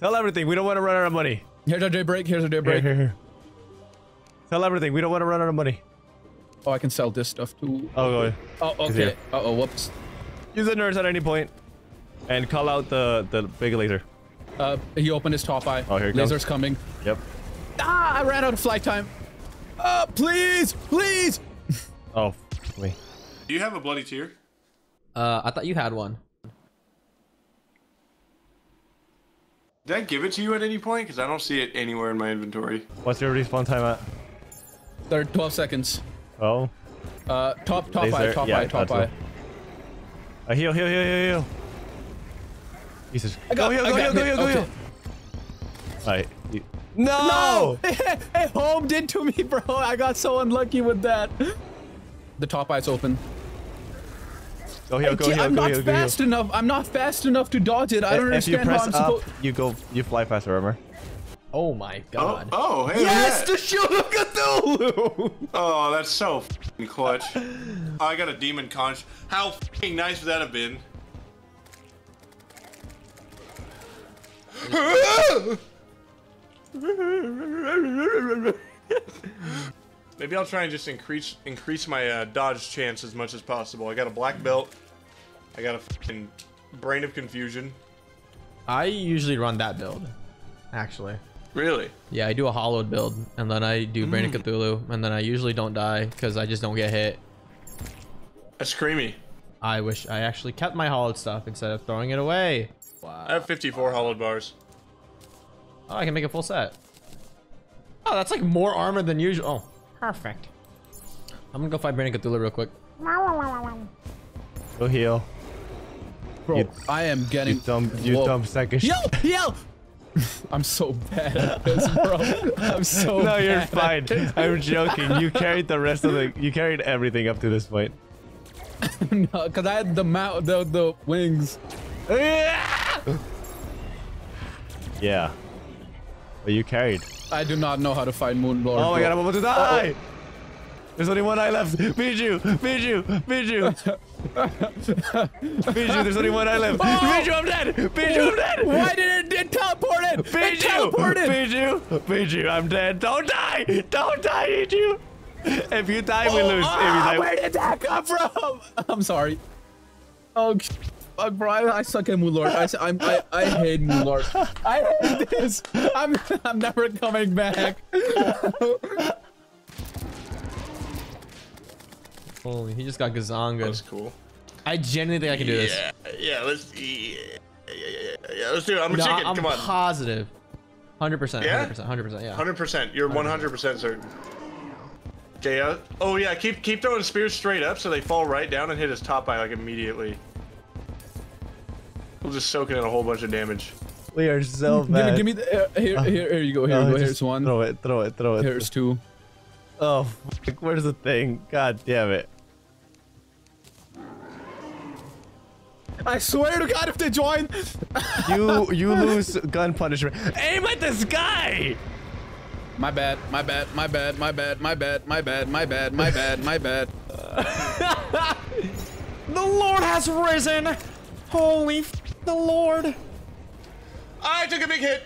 Tell everything. We don't want to run out of money. Here's our day break. Here's our day Here, break. here, here. Tell everything. We don't want to run out of money. Oh, I can sell this stuff too. Oh, go ahead. Oh, okay. Uh oh, whoops. Use the nurse at any point. And call out the, the big laser. Uh, he opened his top eye. Oh, here it Laser's comes. coming. Yep. Ah, I ran out of flight time. Uh, please, please. Oh, f- me. Do you have a bloody tear? Uh, I thought you had one. Did I give it to you at any point? Because I don't see it anywhere in my inventory. What's your respawn time at? There, 12 seconds. Oh. Uh, top, top eye, top yeah, eye, top that's eye. it. Uh, heal, heal, heal, heal, heal. Jesus. I got- go heal, go got heal, go hit, heal, go okay. heal. Alright. you- No! it homed into me, bro. I got so unlucky with that. The top eye's open. Go heal, go Gee, heal, I'm go not heal, go heal. fast enough. I'm not fast enough to dodge it. I don't if you understand press how I'm up, supposed. you go, you fly faster, remember? Oh my Oh, god. oh, hey, Yes, the shield of Cthulhu! Oh, that's so clutch. Oh, I got a demon conch. How nice would that have been? Maybe I'll try and just increase increase my uh, dodge chance as much as possible. I got a black belt. I got a fucking brain of confusion. I usually run that build. Actually. Really? Yeah, I do a hallowed build, and then I do Brain of Cthulhu, and then I usually don't die because I just don't get hit. That's creamy. I wish I actually kept my hallowed stuff instead of throwing it away. I have 54 hallowed bars. Oh, I can make a full set. Oh, that's like more armor than usual. Oh, perfect. I'm gonna go fight Brain of Cthulhu real quick. Go heal. Bro, You- I am getting. You dumb, you Whoa. dumb sack of shit. Yell! Yell! I'm so bad at this, bro. I'm so No, you're fine. I'm joking. You carried the rest of the. You carried everything up to this point. No, Cause I had the mount, the the wings. Yeah. But you carried. I do not know how to fight Moon Lord. Oh my god, I'm about to die! There's only one eye left. Bijou! Bijou! Bijou! Bijou, there's only one eye left. Bijou, I'm dead! Bijou, I'm dead! Why did it, it teleported? It Bijou! teleported. Bijou! Bijou, I'm dead. Don't die! Don't die, Bijou! If you die, we lose. If you Ah, die, where did that come from? I'm sorry. Oh, sh- fuck, bro, I, I suck at Moon Lord. I, s- I'm, I, I hate Moon I hate this. I'm, I'm never coming back. Holy, he just got gazonga. That's cool. I genuinely think I can do this. Yeah, yeah, let's yeah, yeah, yeah, yeah, yeah, let's do it. I'm a No, chicken. I'm Come on. positive. 100%, Yeah? 100%, 100%, yeah. 100%. You're 100% certain. Okay, uh, oh yeah, keep keep throwing spears straight up so they fall right down and hit his top eye like immediately. We'll just soak it in a whole bunch of damage. we are so Give me, give me the, uh, here, here, here you go. Here Oh, you go. Here's one. Throw it, throw it, throw it. Here's two. Oh, fuck, where's the thing? God damn it. I swear to God, if they join, You you lose gun punishment. Aim at the sky! my bad, my bad, my bad, my bad, my bad, my bad, my bad, my bad, my bad. The Lord has risen! Holy f- the Lord! I took a big hit.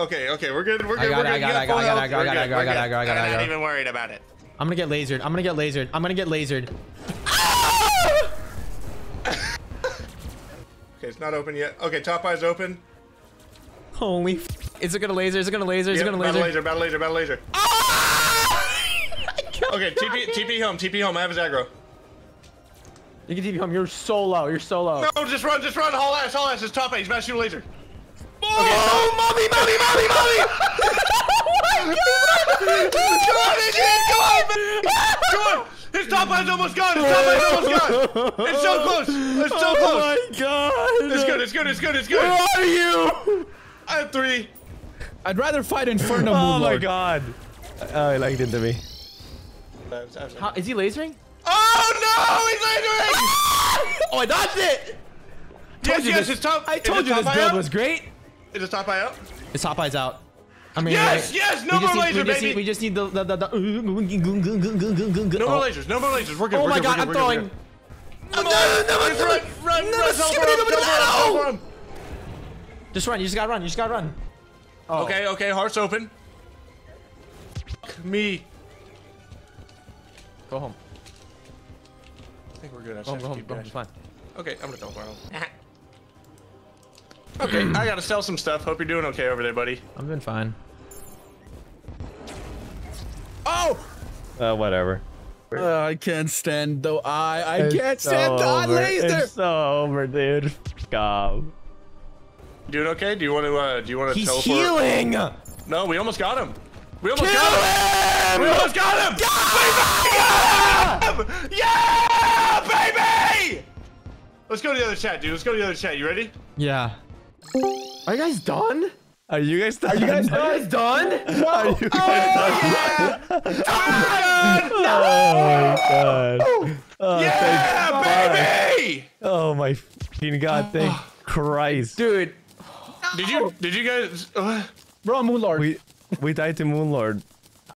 Okay, okay, we're good. We're I good. got we're it, I good. got it, I got it, I got it, I got it, I got it, I got it, I got it, I got it, I I'm not even worried about it. I'm gonna get lasered. I'm gonna get lasered. I'm gonna get lasered. Okay, it's not open yet. Okay, top eye's open. Holy. F- is it gonna laser? Is it gonna laser? Is it gonna laser? battle laser? laser, battle laser, battle laser. Okay, TP, TP home, TP home. I have his aggro. You can TP home. You're so low. You're so low. No, just run, just run. Haul ass, haul ass. It's top eye. He's about to shoot a laser. Oh, mommy, mommy, mommy, mommy! Oh come on, Adrian, come on, baby. Come on. His top eye's almost gone. His top eye's almost gone. It's so close. It's so Oh close. Oh my god! It's good, it's good, it's good, it's good. Where are you? I have three. I'd rather fight Inferno Oh my god! Oh, he liked it to me. How, is he lasering? Oh no, he's lasering! Oh, that's it. Told yes, yes, his top. I told you this build out? was great. Is his top eye out? His top eye's out. I mean, Yes, like, yes, no more need, laser, we baby. Need, we just need the the the. the uh, No more oh. lasers, no more lasers. We're good. Oh we're my good, god, we're I'm good, we're throwing. good. Come on, just run, run, run, teleport him, teleport him, teleport him. Just run. You just gotta run. You just gotta run. Oh. Okay, okay, hearts open. Me. Go home. I think we're good. I Go home. should Go home. keep Go home. fine. Okay, I'm gonna teleport home. Okay, I gotta sell some stuff. Hope you're doing okay over there, buddy. I'm doing fine. Oh! Uh, whatever. Uh, I can't stand the eye. I It's can't so stand the eye over. laser. It's so over, dude. F off. Doing okay? Do you want to? Uh, do you want to He's teleport? healing. No, we almost got him. We almost got him. We almost got him. We got him. Yeah, baby. Let's go to the other chat, dude. Let's go to the other chat. You ready? Yeah. Are you guys done? Are you guys done? Are you guys Are you guys done? Are you guys done? Oh my god. Oh, Yeah, baby. Oh my fucking god, thank Christ. Dude, Did you? Did you guys? Uh, Bro, Moonlord. We we died to Moonlord.